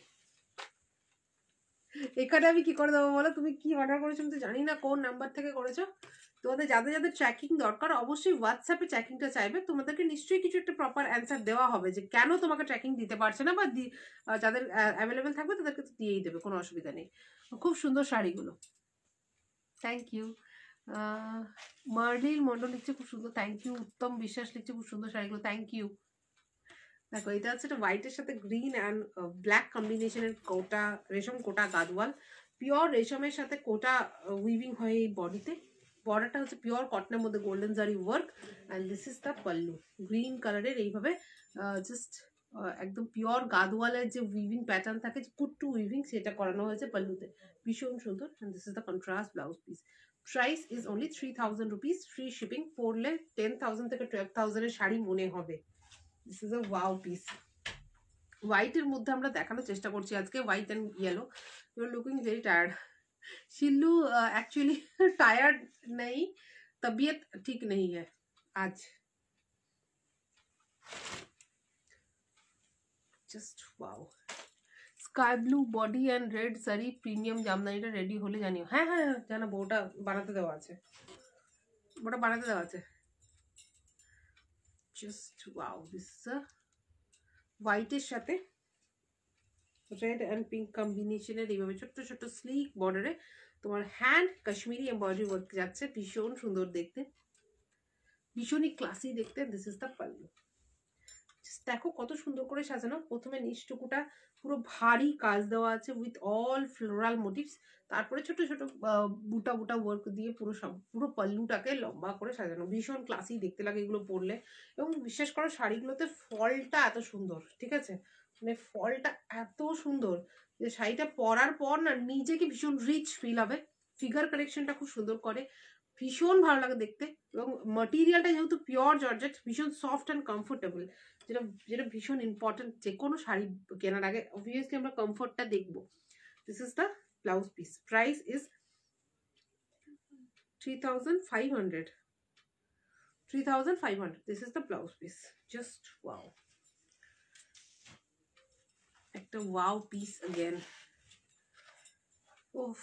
Speaker 1: এখানে আমি কি করে দেবো বলো? তুমি কি অর্ডার করেছ আমি তো জানি না, কোন নাম্বার থেকে করেছ? তোমাদের যাদের যাদের ট্র্যাকিং দরকার, অবশ্যই হোয়াটসঅ্যাপে ট্র্যাকিংটা চাইবে। তোমাদেরকে নিশ্চয়ই কিছু একটা প্রপার অ্যান্সার দেওয়া হবে যে কেন তোমাকে ট্র্যাকিং দিতে পারছে না বা যাদের অ্যাভেলেবেল থাকবে তাদেরকে তো দিয়েই দেবে, কোনো অসুবিধা নেই। খুব সুন্দর শাড়িগুলো। থ্যাংক ইউ মার্লিল মন্ডল লিখছে খুব সুন্দর থ্যাংক ইউ উত্তম বিশ্বাস লিখছে খুব সুন্দর শাড়িগুলো থ্যাংক ইউ দেখো, এটা হচ্ছে একটা হোয়াইটের সাথে গ্রিন অ্যান্ড ব্ল্যাক কম্বিনেশনের কোটা, রেশম কোটা গাদওয়াল। পিওর রেশমের সাথে কোটা উইভিং হয় এই বডিতে বর্ডারটা হচ্ছে পিওর কটনের মধ্যে golden zari work and this is the pallu green কালারের এইভাবে জাস্ট একদম পিওর গাদওয়ালের যে উইভিং প্যাটার্ন থাকে পুট্টু উইভিং সেটা করানো হয়েছে পাল্লুতে ভীষণ সুন্দর and this is the contrast blouse piece price is only three thousand rupees free shipping পড়লে টেন থাউজেন্ড থেকে টুয়েলভ থাউজেন্ডের শাড়ি মনে হবে। This is a wow piece হোয়াইটের মধ্যে আমরা দেখানোর চেষ্টা করছি আজকে white and yellow you looking very tired শিল্লু actually tired [LAUGHS] नहीं तबीयत ठीक नहीं है आज just wow sky blue body and red sari premium জামদানিটা ready হলে জানিও হ্যাঁ হ্যাঁ হ্যাঁ জানাবো ওটা বানাতে দেওয়া আছে ওটা বানাতে দেওয়া আছে জাস্ট ওয়াও দিস হোয়াইটের সাথে রেড অ্যান্ড পিঙ্ক কম্বিনেশনের এইভাবে ছোট্ট ছোট্ট স্লিক বর্ডারে তোমার হ্যান্ড কাশ্মীরি এমব্রয়ডারি ওয়ার্ক যাচ্ছে। ভীষণ সুন্দর দেখতে। ভীষণই ক্লাসি দেখতে। দিস ইজ দ্য পাল্লু দেখো কত সুন্দর করে সাজানো। প্রথমে নিচটুকুটা পুরো ভারী কাজ দেওয়া আছে উইথ অল ফ্লোরাল মোটিভস তারপরে ছোট ছোট বুটা বুটা ওয়ার্ক দিয়ে পুরো সব, পুরো পাল্লুটাকে লম্বা করে সাজানো। ভীষণ ক্লাসি দেখতে লাগে এগুলো পরলে। এবং বিশেষ করে, শাড়িগুলোতে ফলটা এত সুন্দর, ঠিক আছে? মানে ফলটা এত সুন্দর যে শাড়িটা পরার পর না নিজেকে ভীষণ রিচ ফিল হবে। ফিগার কালেকশনটা খুব সুন্দর করে। ভীষণ ভালো লাগে দেখতে এবং মাটিরিয়ালটা যেহেতু পিওর জর্জেট ভীষণ সফট অ্যান্ড কমফোর্টেবল যেটা যেটা ভীষণ ইম্পর্টেন্ট যে কোনো শাড়ি কেনার আগে অবভিয়াসলি আমরা কমফোর্টটা দেখব। This is the blouse piece price is three thousand five hundred three thousand five hundred this is the blouse piece just wow একটা ওয়াও পিস অ্যাগেন ওফ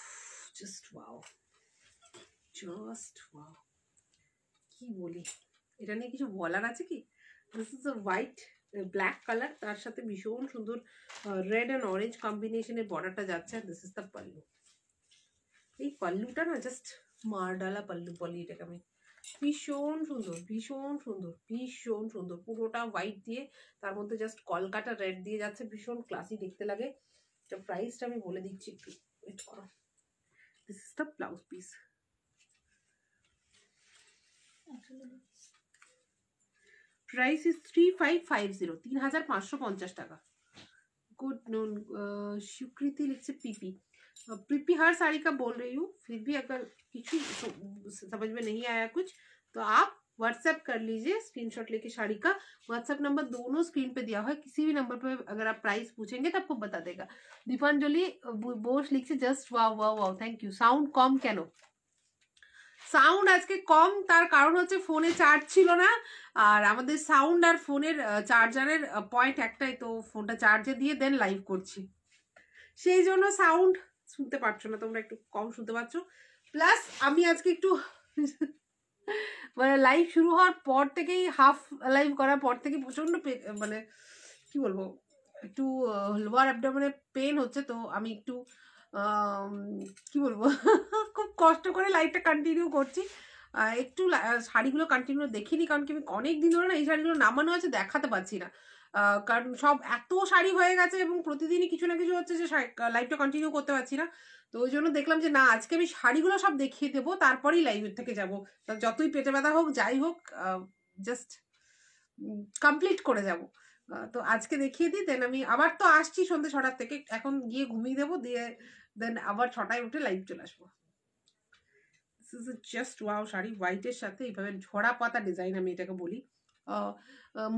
Speaker 1: জাস্ট ওয়াও জাস্ট ওয়াও কি বলি? এটা নিয়ে কিছু বলার আছে কি? This is a white black colour তার সাথে ভীষণ সুন্দর রেড অ্যান্ড অরেঞ্জ কম্বিনেশনের বর্ডারটা যাচ্ছে আর দিস ইজ দ্য পাল্লু এই পাল্লুটা না জাস্ট মারডালা পাল্লু বলি এটাকে আমি। ভীষণ সুন্দর ভীষণ সুন্দর ভীষণ সুন্দর পুরোটা হোয়াইট দিয়ে তার মধ্যে জাস্ট কলকাটা রেড দিয়ে যাচ্ছে ভীষণ ক্লাসি দেখতে লাগে তো প্রাইসটা আমি বলে দিচ্ছি একটু ওয়েট করো this is the blouse piece price is three five five zero তিন হাজার পাঁচশো পঞ্চাশ টাকা गुड नून शिवकृति लिख से पीपी प्रीपी हर साड़ी का बोल रही हूँ फिर भी अगर किसी तो समझ में नहीं आया कुछ तो आप व्हाट्सएप कर लीजिए स्क्रीनशॉट लेके साड़ी का। व्हाट्सएप नंबर दोनों स्क्रीन पे दिया हुआ है, किसी भी नंबर पे अगर आप प्राइस पूछेंगे तो आपको बता देगा। दीपांजलि बोस लिख से जस्ट वाह वाह वाह थैंक यू साउंड कम कैन साउंड आज के कम, तर कारण हम फ़ोन चार्ज छो ना। और हमारे साउंड और फ़ोन चार्जारे पॉइंट एकटाई तो फ़ोन चार्जे दिए दें लाइव कर साउंड सुनते तुम्हारा एक तो कम सुनते প্লাস আমি আজকে একটু মানে লাইভ শুরু হওয়ার পর থেকেই হাফ লাইভ করার পর থেকে প্রচণ্ড মানে কি বলব? একটু লোয়ার অ্যাবডামনে পেন হচ্ছে, তো আমি একটু কি বলব? [LAUGHS] খুব কষ্ট করে লাইভটা কন্টিনিউ করছি। একটু শাড়িগুলো কন্টিনিউ দেখিনি, কারণ কি আমি অনেক দিন ধরে না এই শাড়িগুলো নামানো আছে, দেখাতে পারছি না। কারণ সব এত শাড়ি হয়ে গেছে এবং প্রতিদিনই কিছু না কিছু হচ্ছে যে লাইভটা কন্টিনিউ করতে পারছি না। তো ওই জন্য দেখলাম যে, না, আজকে আমি শাড়িগুলো সব দেখিয়ে দেবো, তারপরেই লাইভের থেকে যাব। যতই পেটে ব্যথা হোক, যাই হোক জাস্ট কমপ্লিট করে যাব। তো আজকে দেখিয়ে দিই দেন আমি আবার তো আসছি সন্ধ্যে ছটার থেকে। এখন গিয়ে ঘুমিয়ে দেবো, দিয়ে দেন আবার ছটায় উঠে লাইভ চলে আসব। জাস্ট ওয়াও শাড়ি হোয়াইটের সাথে, এইভাবে ঝরা পাতা ডিজাইন আমি এটাকে বলি।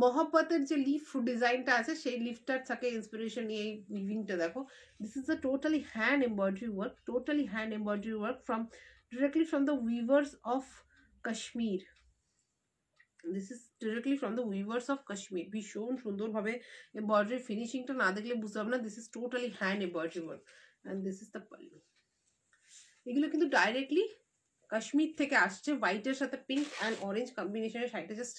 Speaker 1: মহব্বতের যে লিফ ডিজাইনটা আছে, সেই লিফটার থাকে ইন্সপিরেশন নিয়ে এই উইভিংটা দেখো। This is a totally hand embroidery work totally hand embroidery work from directly from the weavers of Kashmir this is directly from the weavers of Kashmir ভীষণ সুন্দরভাবে এমব্রয়ডারি ফিনিশিংটা না দেখলে বুঝতে পারবে না। This is totally hand embroidery work and this is the pallu এগুলো কিন্তু ডাইরেক্টলি কাশ্মীর থেকে আসছে। হোয়াইটের সাথে পিঙ্ক অ্যান্ড অরেঞ্জ কম্বিনেশনের শাড়িটা জাস্ট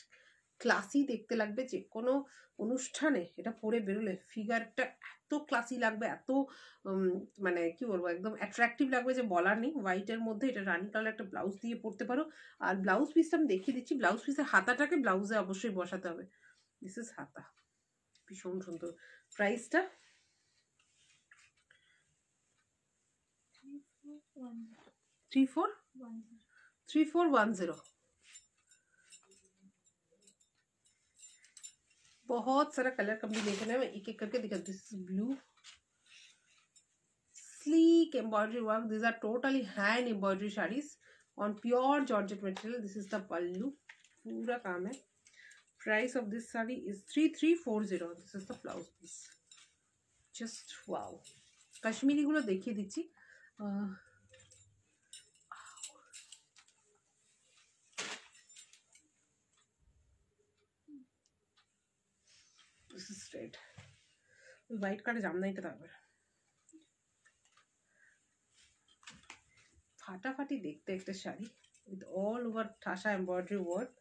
Speaker 1: ক্লাসি দেখতে লাগবে যে কোনো অনুষ্ঠানে এটা পরে বেরোলে ফিগারটা এত ক্লাসি লাগবে এত মানে কি বলব একদম অ্যাট্রাকটিভ লাগবে যে বলার নেই। হোয়াইটের মধ্যে এটা রানি কালার একটা ব্লাউজ দিয়ে পরতে পারো। আর ব্লাউজ পিসটা আমি দেখিয়ে দিচ্ছি ব্লাউজ পিসের হাতাটাকে ব্লাউজে অবশ্যই বসাতে হবে। দিস ইস হাতা। ভীষণ সুন্দর। প্রাইসটা three four three four one zero बहुत सारा कलर कॉम्बिनेशन है। मैं एक एक करके दिखा this is blue sleek embroidery work this are totally hand embroidery saris on pure georgette material this is the pallu पूरा काम है price of this sari is three three four zero this is the blouse piece just wow Kashmiri गुलो देखिए दीची is straight white colour জামদানিটা থাকবে ফাটাফাটি দেখতে একটা শাড়ি উইথ অল ওভার ঠাসা embroidery work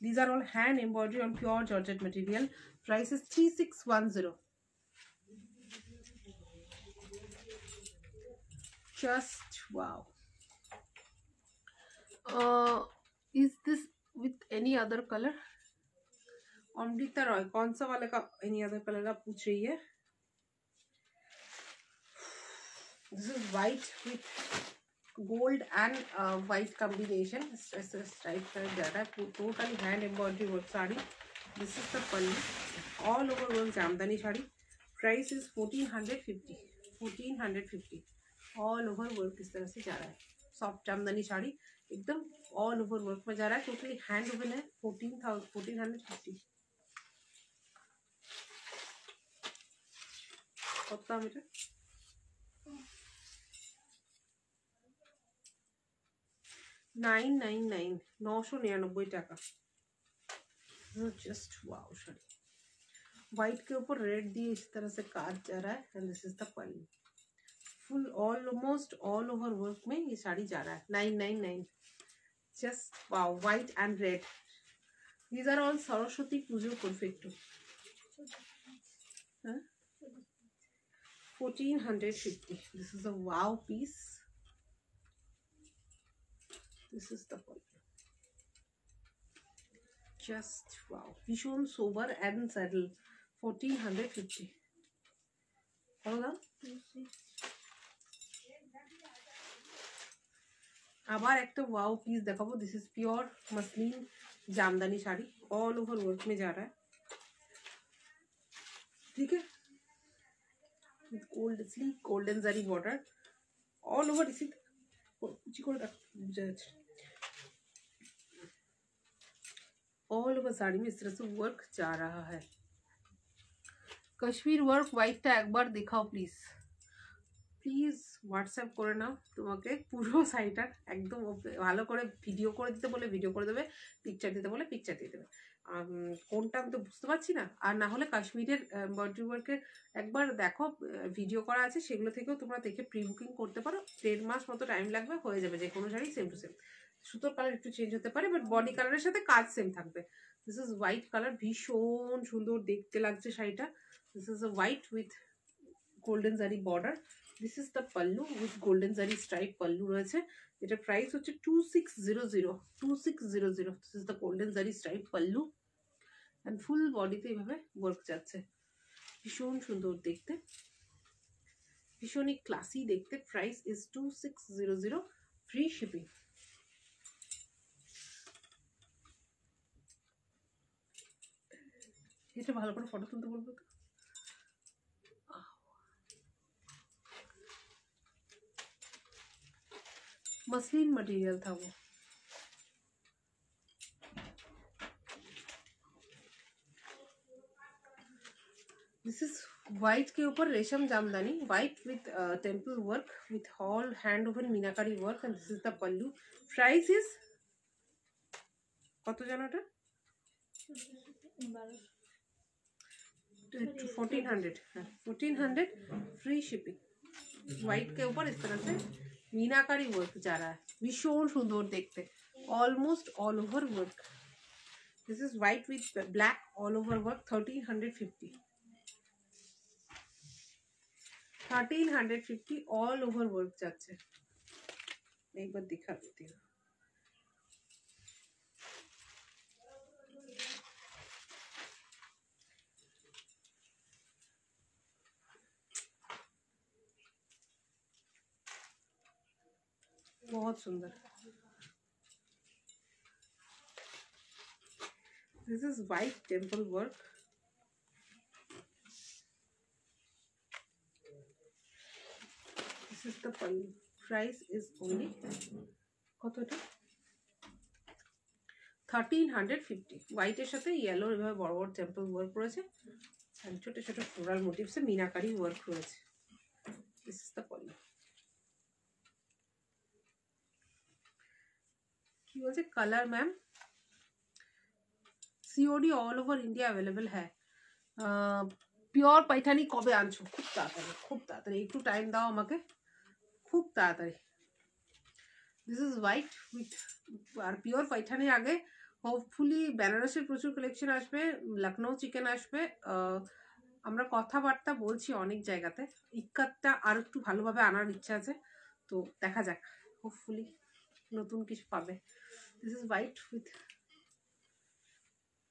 Speaker 1: These are all hand embroidery on pure georgette material. Price is 3610. Just wow. Uh, is this with any other color? Amrita Roy कौन सा वाले का एनी अदर कलर आप पूछ रही है? This is white with gold and white combination stripe colour जा रहा है totally hand embroidery work sari. This is the pallu all over work jamdani sari. Price is fourteen hundred fifty fourteen hundred fifty all over work इस तरह से जा रहा है? Soft jamdani sari. एकदम ऑल ओवर वर्क में जा रहा है। टोटली हैंड ओवन है। Fourteen thousand fourteen hundred fifty কত দাম এটা नाइन नाइन नाइन नौ सौ निन्यानबे टाका जस्ट वाओ सॉरी व्हाइट के ऊपर रेड दिए इस तरह से काट जा रहा है and this is the pallu full almost all over work में ये साड़ी जा रहा है nine nine nine just wow white and red these are all Saraswati Puja perfecto 1450 this is a wow piece this is the pallu just wow ভীষণ sober and saddle fourteen hundred fifty কত দাম আবার একটা wow piece দেখাবো this is pure muslin Jamdani sari all over work में जा रहा है ठीक है with gold sleek golden zari border all over इसी कुची করে রাখ বুঝা যাচ্ছে ऑल ओवर साड़ी में इस तरह से वर्क जा रहा है কাশ্মীর ওয়ার্ক হোয়াইটটা একবার দেখাও প্লিজ প্লিজ হোয়াটসঅ্যাপ করে নাও তোমাকে পুরো শাড়িটার একদম ওকে ভালো করে ভিডিও করে দিতে বলে ভিডিও করে দেবে পিকচার দিতে বলে পিকচার দিয়ে দেবে আম, কোনটা আমি তো বুঝতে পারছি না। আর না হলে কাশ্মীরের এমব্রয়ডারি ওয়ার্কের একবার দেখো ভিডিও করা আছে, সেগুলো থেকেও তোমরা দেখে প্রি বুকিং করতে পারো। দেড় মাস মতো টাইম লাগবে, হয়ে যাবে যে কোনো শাড়ি সেম টু সেম সুতোর কালার একটু চেঞ্জ হতে পারে বাট বডি কালারের সাথে কাজ সেম থাকবে। দিস ইজ হোয়াইট কালার ভীষণ সুন্দর দেখতে লাগছে শাড়িটা। This is a white with golden zari border this is the pallu with golden zari stripe pallu রয়েছে। এটার প্রাইস হচ্ছে two six zero zero two six zero zero this the golden zari stripe pallu and full বডিতে এইভাবে work যাচ্ছে। ভীষণ সুন্দর দেখতে। ভীষণই ক্লাসি দেখতে। Price is two six zero zero free shipping এটা ভালো করে ফটো তুলতে বলব তো? मसलिन मटेरियल था वो दिस इज व्हाइट के ऊपर रेशम Jamdani white with temple work with all hand over Meenakari work and this is the pallu price is কত জানো এটা fourteen hundred fourteen hundred free shipping white के ऊपर इस तरह से मीनाकारी वर्क जा रहा है भीषण सुंदर देखते almost all over work this is white with black all over work thirteen hundred fifty thirteen hundred fifty all over work যাচ্ছে একবার দেখা দিতে बहुत सुंदर this is white temple work this is the pallu price is only কত এটা thirteen hundred fifty হোয়াইটের সাথে ইয়েলো এভাবে বড় বড় টেম্পল ওয়ার্ক রয়েছে আর ছোট ছোট ফ্লোরাল মোটিভসে মিনাকারি ওয়ার্ক রয়েছে দিস ইজ দ্য পল্লু কি বলছে colour ma'am COD all over India available হ্যাঁ পিওর পাইঠানি কবে আনছো খুব তাড়াতাড়ি খুব তাড়াতাড়ি একটু টাইম দাও আমাকে খুব তাড়াতাড়ি দিস ইজ হোয়াইট উইথ আর পিওর পাইঠানির আগে হোপফুলি বেনারসের প্রচুর কালেকশন আসবে লখনৌ চিকেন আসবে আহ, আমরা কথাবার্তা বলছি অনেক জায়গাতে ইক্কাতটা আর একটু ভালোভাবে আনার ইচ্ছা আছে তো দেখা যাক হোপফুলি নতুন কিছু পাবে this is white with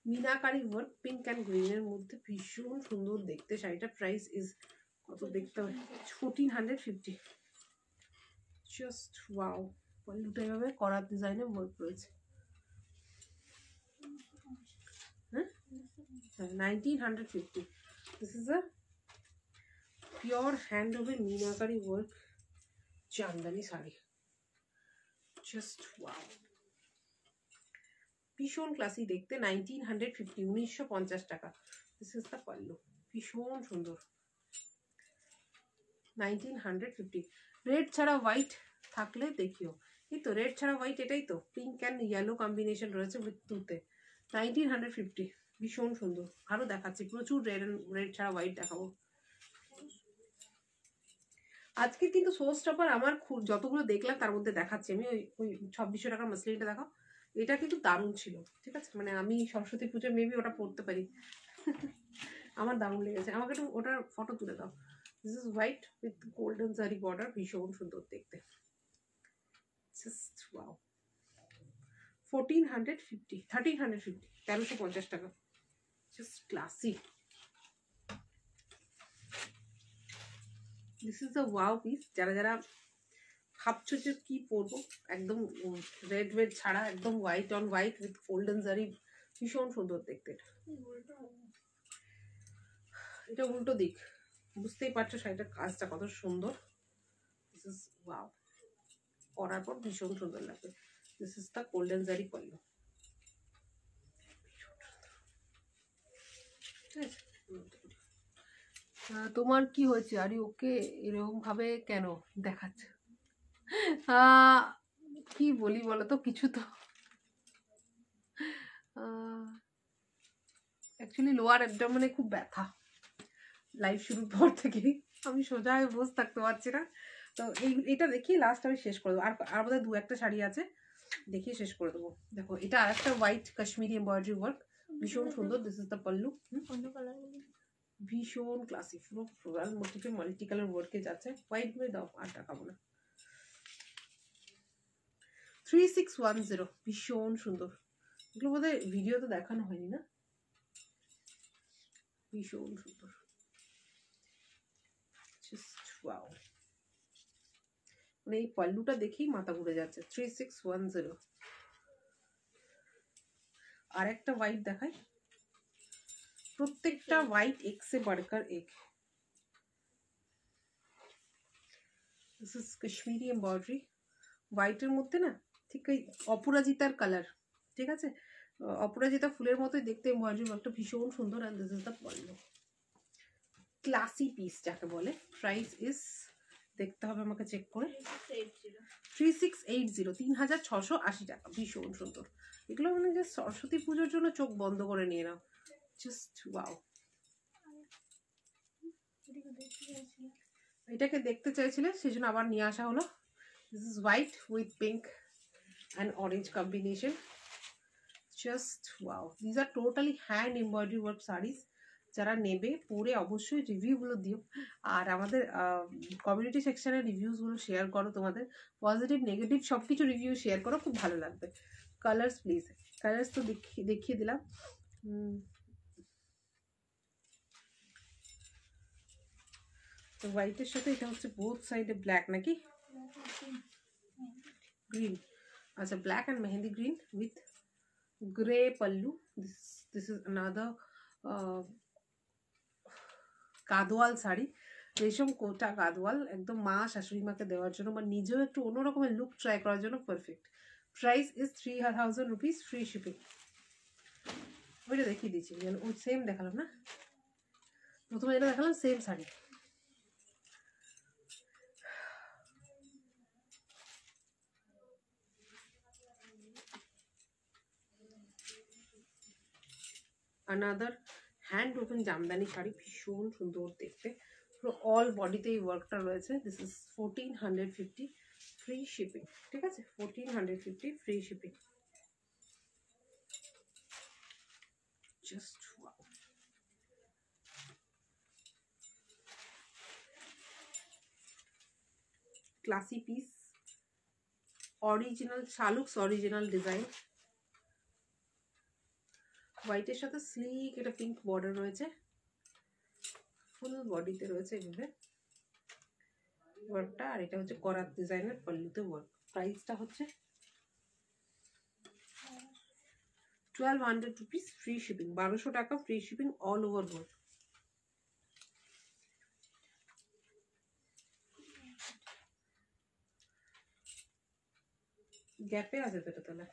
Speaker 1: meenakari work pink and গ্রিনের মধ্যে ভীষণ সুন্দর দেখতে। শাড়িটা প্রাইস ইজ কত দেখতে হবে? Fourteen hundred fifty just wow পল্লুটা এভাবে করার ডিজাইনে ওয়ার্ক রয়েছে। হ্যাঁ? Nineteen hundred fifty this is a pure hand woven meenakari work jamdani sari. Just wow ভীষণ ক্লাসি দেখতে নাইনটিন হান্ড্রেড ফিফটি উনিশশো পঞ্চাশ টাকা। দিস ইজ দ্য পাল্লু ভীষণ সুন্দর। নাইনটিন হান্ড্রেড ফিফটি রেড ছাড়া হোয়াইট থাকলে দেখিও। এই তো রেড ছাড়া হোয়াইট এটাই তো। পিঙ্ক অ্যান্ড ইয়েলো কম্বিনেশন রয়েছে টুতে নাইনটিন হান্ড্রেড ফিফটি ভীষণ সুন্দর। আরও দেখাচ্ছি। প্রচুর রেড রেড ছাড়া হোয়াইট দেখাবো। আজকে কিন্তু সোর্স টপার আমার খুব যতগুলো দেখলাম, তার মধ্যে দেখাচ্ছি। আমি ওই ওই ছাব্বিশশো টাকার মাসলিনটা দেখাও। এটা কিন্তু দারুণ ছিল, ঠিক আছে? মানে আমি সরস্বতী পুজো মেবি ওটা পড়তে পারি। আমার দারুণ লেগেছে। আমাকে একটু ওটার ফটো তুলে দাও। This is white with golden zari border ভীষণ সুন্দর দেখতে। Just wow fourteen hundred fifty thirteen hundred fifty তেরোশো পঞ্চাশ টাকা। Just classic this is the wow piece যারা যারা ভাবছ যে কি পরবো? একদম রেড রেড ছাড়া, একদম white on white with golden zari ভীষণ সুন্দর দেখতে এটা। উল্টো দিক। বুঝতেই পারছ শাড়িটার কাজটা কত সুন্দর। দিস ওয়াও পরার পর ভীষণ সুন্দর লাগবে। This is the golden zari আছে? তোমার কি হয়েছে? আরে ওকে এরকম ভাবে কেন দেখাচ্ছে? কি বলি বলো তো কিছু তো। অ্যাকচুয়ালি লোয়ার অ্যাবডামনে খুব ব্যথা। লাইভ শুরুর পর থেকেই। আমি সোজা হয়ে বসে থাকতে পারছি না। তো এই এটা দেখিয়ে লাস্ট আমি শেষ করে দেবো। আর আর বোধহয় দু একটা শাড়ি আছে দেখিয়ে শেষ করে দেবো। দেখো এটা আর একটা হোয়াইট কাশ্মীরি এমব্রয়ডারি ওয়ার্ক ভীষণ সুন্দর দিস ইজ দ্য পল্লু ভীষণ ক্লাসিক পুরো ফ্লোরাল মোটিফে মাল্টি কালার ওয়ার্কে যাচ্ছে। হোয়াইটগুলো দাও আর টাকাবো না। থ্রি সিক্স ওয়ান জিরো ভীষণ সুন্দর। এগুলো বোধহয় ভিডিওতে দেখানো হয়নি না? ভীষণ সুন্দর। মানে এই পাল্লুটা দেখেই মাথা ঘুরে যাচ্ছে। থ্রি সিক্স ওয়ান জিরো আর একটা হোয়াইট দেখাই। প্রত্যেকটা হোয়াইট এক্সে বাড়কার এক দিস কাশ্মীরি এমব্রয়ডারি হোয়াইটের মধ্যে না ঠিক ওই অপরাজিতার কালার ঠিক আছে? অপরাজিতা ফুলের মতোই দেখতে এমব্রয়ডারি একটা ভীষণ সুন্দর and this is the pallu classy piece যাকে বলে। প্রাইস ইজ দেখতে হবে আমাকে চেক করে। থ্রি সিক্স এইট জিরো তিন হাজার ছশো আশি টাকা, ভীষণ সুন্দর। এগুলো মানে জাস্ট সরস্বতী পুজোর জন্য চোখ বন্ধ করে নিয়ে নাও। জাস্ট ওয়াও
Speaker 2: এটাকে দেখতে
Speaker 1: চাইছিলে সেই জন্য আবার নিয়ে আসা হলো। This is white with pink and orange combination just wow these are totally hand embroidery work saris যারা নেবে পরে অবশ্যই রিভিউগুলো দিও আর আমাদের কমিউনিটি সেকশনে রিভিউসগুলো শেয়ার করো তোমাদের পজিটিভ নেগেটিভ সব কিছু রিভিউ শেয়ার করো খুব ভালো লাগবে কালার্স প্লিজ কালার্স তো দেখিয়ে দেখিয়ে দিলাম তো হোয়াইটের সাথে এটা হচ্ছে বোথ সাইডে ব্ল্যাক নাকি গ্রিন আচ্ছা black and mehendi green with grey pallu this this is another কাদোয়াল sari. রেশম কোটা কাদোয়াল, একদম মা শাশুড়ি মাকে দেওয়ার জন্য বা নিজেও একটু অন্য রকমের লুক ট্রাই করার জন্য perfect price is three thousand rupees free shipping ওইটা দেখিয়ে দিচ্ছি, যেন ওই সেম দেখালাম না। প্রথমে এটা দেখালাম same sari. Another hand woven jamdani sari ভীষণ সুন্দর দেখতে পুরো অল বডিতে এই ওয়ার্কটা রয়েছে this is fourteen hundred fifty free shipping ঠিক আছে fourteen hundred fifty free shipping just classy piece original শালুকস original design হোয়াইটের সাথে স্লিক এটা পিঙ্ক বর্ডার রয়েছে। ফুল বডিতে রয়েছে এভাবে। ওয়ার্কটা আর এটা হচ্ছে করাত ডিজাইনের পল্লুতে ওয়ার্ক প্রাইসটা হচ্ছে twelve hundred rupees free shipping বারোশো টাকা free shipping all over world গ্যাপে আছে তো এটা তাহলে?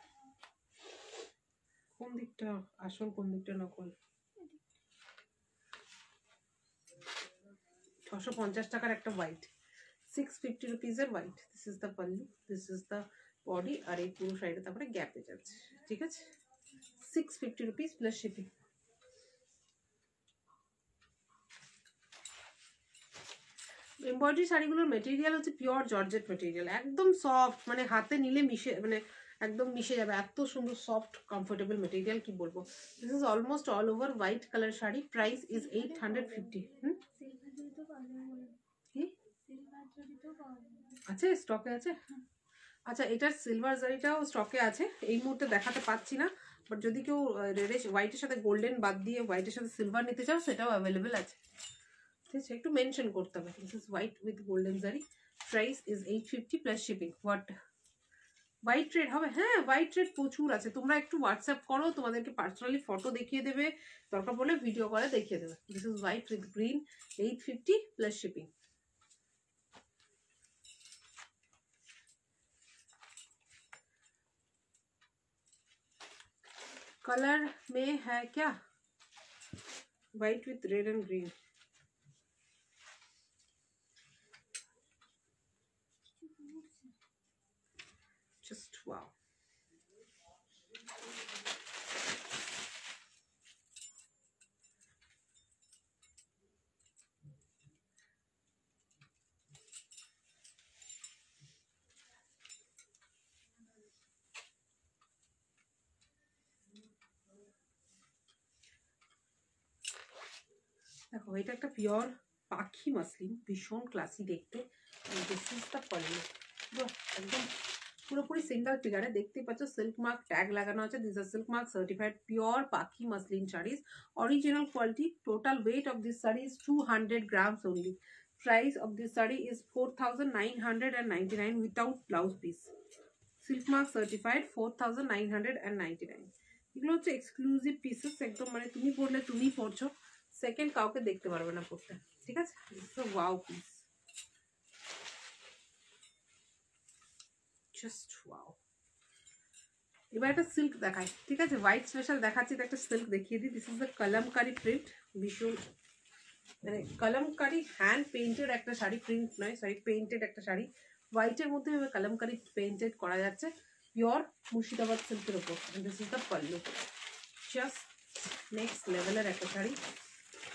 Speaker 1: কোন দিকটা আসল, কোন দিকটা নকল? ছশো পঞ্চাশ টাকার একটা white six fifty রুপিজের white this is the pallu this is the body আর এই পুরো সাইডে তারপরে গ্যাপে যাচ্ছে, ঠিক আছে? Six fifty rupees plus shipping embroidery শাড়িগুলোর material হচ্ছে পিওর জর্জেট মেটেরিয়াল একদম সফট মানে হাতে নিলে মিশে মানে একদম মিশে যাবে। এত সুন্দর সফট কমফোর্টেবল মেটেরিয়াল কি বলব? This is almost
Speaker 2: all over white colour sari.
Speaker 1: Price
Speaker 2: is eight hundred fifty
Speaker 1: আছে? স্টকে আছে? আচ্ছা এটার সিলভার জারিটাও স্টকে আছে। এই মুহূর্তে দেখাতে পাচ্ছি না। বাট যদি কেউ রেডে হোয়াইটের সাথে গোল্ডেন বাদ দিয়ে হোয়াইটের সাথে সিলভার নিতে চাও, সেটাও অ্যাভেলেবেল আছে। ঠিক আছে? একটু মেনশন করতে হবে। This is white with golden zari. Price is eight fifty plus shipping what white red হবে হ্যাঁ হোয়াইট রেড প্রচুর আছে তোমরা একটু হোয়াটসঅ্যাপ করো তোমাদেরকে পার্সোনালি ফটো দেখিয়ে দেবে দরকার পড়লে ভিডিও করে দেখিয়ে দেবে this is white with green eight fifty plus shipping colour में है क्या white with red and green দেখো, এটা একটা পিওর পাখি মাসলিন, ভীষণ ক্লাসি দেখতে। দিস ইজ দ্য পল্লু পুরো একদম পুরোপুরি সিঙ্গেল ফিগারে দেখতে পাচ্ছ সিল্ক মার্ক ট্যাগ লাগানো আছে। This are silk mark certified pure পাখি muslin saris original quality total weight of this sari is two hundred grams only price of this sari is four thousand nine hundred and ninety nine without blouse piece silk mark certified four thousand nine hundred and ninety nine এগুলো হচ্ছে exclusive pieces একদম মানে তুমি পড়লে তুমি পড়ছো second কাউকে দেখতে পারবে না পড়তে। ঠিক আছে? ওয়াও পিস জাস্ট ওয়াও এবার একটা সিল্ক দেখাই। ঠিক আছে? হোয়াইট স্পেশাল দেখাচ্ছি একটা সিল্ক দেখিয়ে দিই। This is the Kalamkari print ভীষণ মানে কলমকারি হ্যান্ড পেইন্টেড একটা শাড়ি প্রিন্ট নয় সরি পেইন্টেড একটা শাড়ি। হোয়াইটের মধ্যে এবার কলমকারি পেইন্টেড করা যাচ্ছে। পিওর মুর্শিদাবাদ সিল্কের ওপর this is the pallu just next লেভেলের একটা শাড়ি।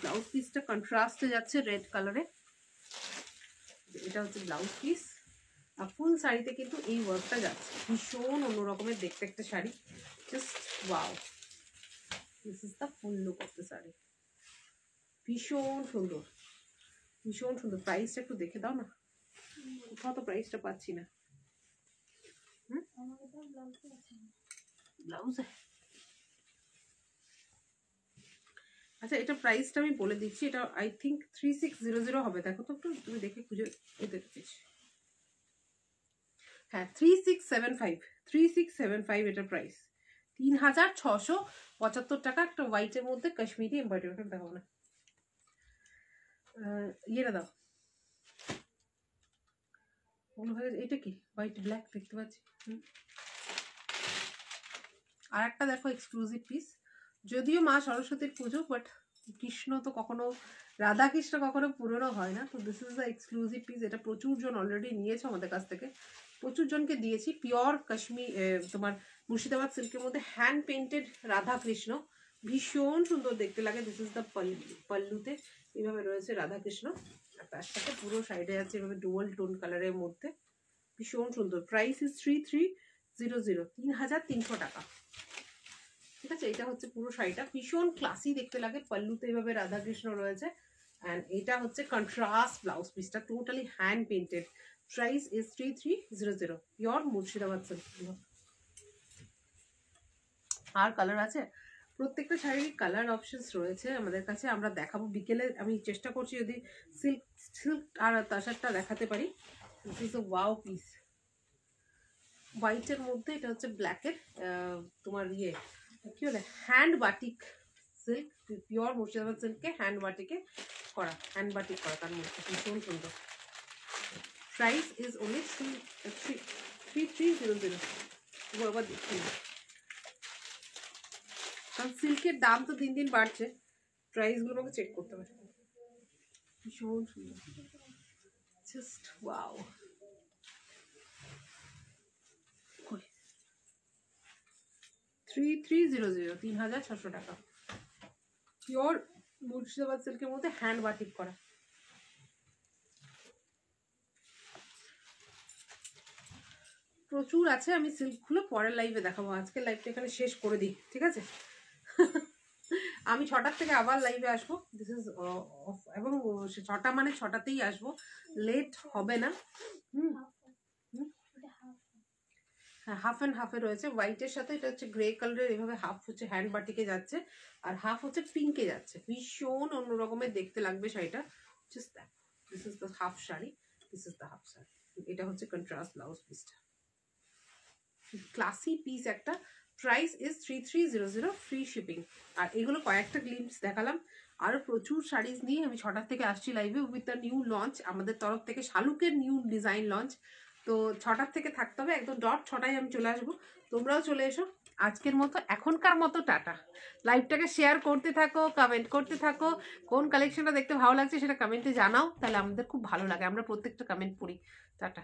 Speaker 1: ব্লাউজ পিসটা কন্ট্রাস্টে যাচ্ছে রেড কালারে এটা হচ্ছে ব্লাউজ পিস আর ফুল শাড়িতে কিন্তু এই ওয়ার্কটা যাচ্ছে। ভীষণ অন্যরকমের দেখতে একটা sari. Just wow this is the full look of the sari. ভীষণ সুন্দর। ভীষণ সুন্দর। প্রাইসটা একটু দেখে দাও না। কোথাও তো প্রাইসটা পাচ্ছি না।
Speaker 2: ব্লাউজে আছে
Speaker 1: ব্লাউজ আচ্ছা এটা প্রাইসটা আমি বলে দিচ্ছি। এটা I think three six zero zero হবে। দেখো তো একটু, তুমি দেখে খুঁজে এতে পেয়েছি। হ্যাঁ three six seven five three six seven five এটার প্রাইস তিন হাজার ছশো পঁচাত্তর টাকা একটা হোয়াইটের মধ্যে কাশ্মীরি এমব্রয়ডারি দেখো না। ইয়েটা দাও। এটা কি? হোয়াইট ব্ল্যাক দেখতে পাচ্ছি। আর একটা দেখো এক্সক্লুসিভ পিস যদিও মা সরস্বতীর পুজো বাট কৃষ্ণ তো কখনো রাধা কৃষ্ণ কখনো পুরনো হয় না। তো this is the exclusive piece এটা প্রচুর জন অলরেডি নিয়েছে আমাদের কাছ থেকে। প্রচুর জনকে দিয়েছি। পিওর কাশ্মীর তোমার মুর্শিদাবাদ সিল্কের মধ্যে হ্যান্ড পেন্টেড রাধা কৃষ্ণ ভীষণ সুন্দর দেখতে লাগে। দিস ইজ দ্য পল্লুতে এইভাবে রয়েছে রাধা কৃষ্ণ আর তার সাথে পুরো সাইডে আছে এভাবে ডুয়াল টোন কালারের মধ্যে। ভীষণ সুন্দর। Price is three three zero zero তিন হাজার তিনশো টাকা। ঠিক আছে, এটা হচ্ছে পুরো শাড়িটা। ভীষণ ক্লাসি দেখতে লাগে। পাল্লুতে এভাবে রাধাকৃষ্ণ রয়েছে। অ্যান্ড এটা হচ্ছে কন্ট্রাস্ট ব্লাউজ পিসটা totally hand painted price is three three zero zero pure Murshidabad R colour আছে? প্রত্যেকটা শাড়ির কালার অপশনস রয়েছে আমাদের কাছে। আমরা দেখাবো বিকেলে। আমি চেষ্টা করছি যদি সিল্ক সিল্ক আর তাসারটা দেখাতে পারি। ওয়াও পিস হোয়াইটের মধ্যে এটা হচ্ছে ব্ল্যাকের তোমার ইয়ে কি বলে hand batik silk pure Murshidabad সিল্কে hand বাটিকে করা হ্যান্ড বাটিক করা তার মধ্যে ভীষণ সুন্দর price is only three three three three zero zero আবার দেখি না কারণ সিল্কের দাম তো দিন দিন বাড়ছে প্রাইসগুলো আমাকে চেক করতে হবে ভীষণ সুন্দর just wow three three zero zero তিন হাজার ছশো টাকা। পিওর মুর্শিদাবাদ সিল্কের মধ্যে হ্যান্ড বাটিক করা। প্রচুর আছে, আমি সিল্কগুলো পরের লাইভে দেখাবো। আজকে লাইভটা এখানে শেষ করে দিই, ঠিক আছে? আমি ছটার থেকে আবার লাইভে আসব। দিস ইজ এবং ছটা মানে ছটাতেই আসব। লেট হবে না। হুম।
Speaker 2: হাফ
Speaker 1: অ্যান্ড হাফে রয়েছে। হোয়াইটের সাথে এটা হচ্ছে গ্রে কালারের এভাবে হাফ হচ্ছে হ্যান্ড বাটিকে যাচ্ছে আর হাফ হচ্ছে পিঙ্কে যাচ্ছে। ভীষণ অন্য রকমের দেখতে লাগবে শাড়িটা। Just this is the half sari this is the half sari. এটা হচ্ছে কন্ট্রাস্ট ব্লাউজ পিসটা ক্লাসি পিস একটা। Price is three three zero zero free shipping আর এগুলো কয়েকটা গ্লিমস দেখালাম। আরও প্রচুর শাড়িজ নিয়ে আমি ছটার থেকে আসছি লাইভে উইথ দ্য নিউ লঞ্চ আমাদের তরফ থেকে শালুকের নিউ ডিজাইন লঞ্চ তো ছটার থেকে থাকতে হবে, একদম ডট ছটায় আমি চলে আসব। তোমরাও চলে এসো। আজকের মতো এখনকার মতো টাটা। লাইভটাকে শেয়ার করতে থাকো কমেন্ট করতে থাকো। কোন কালেকশনটা দেখতে ভালো লাগছে সেটা কমেন্টে জানাও। তাহলে আমাদের খুব ভালো লাগে। আমরা প্রত্যেকটা কমেন্ট পড়ি। টাটা।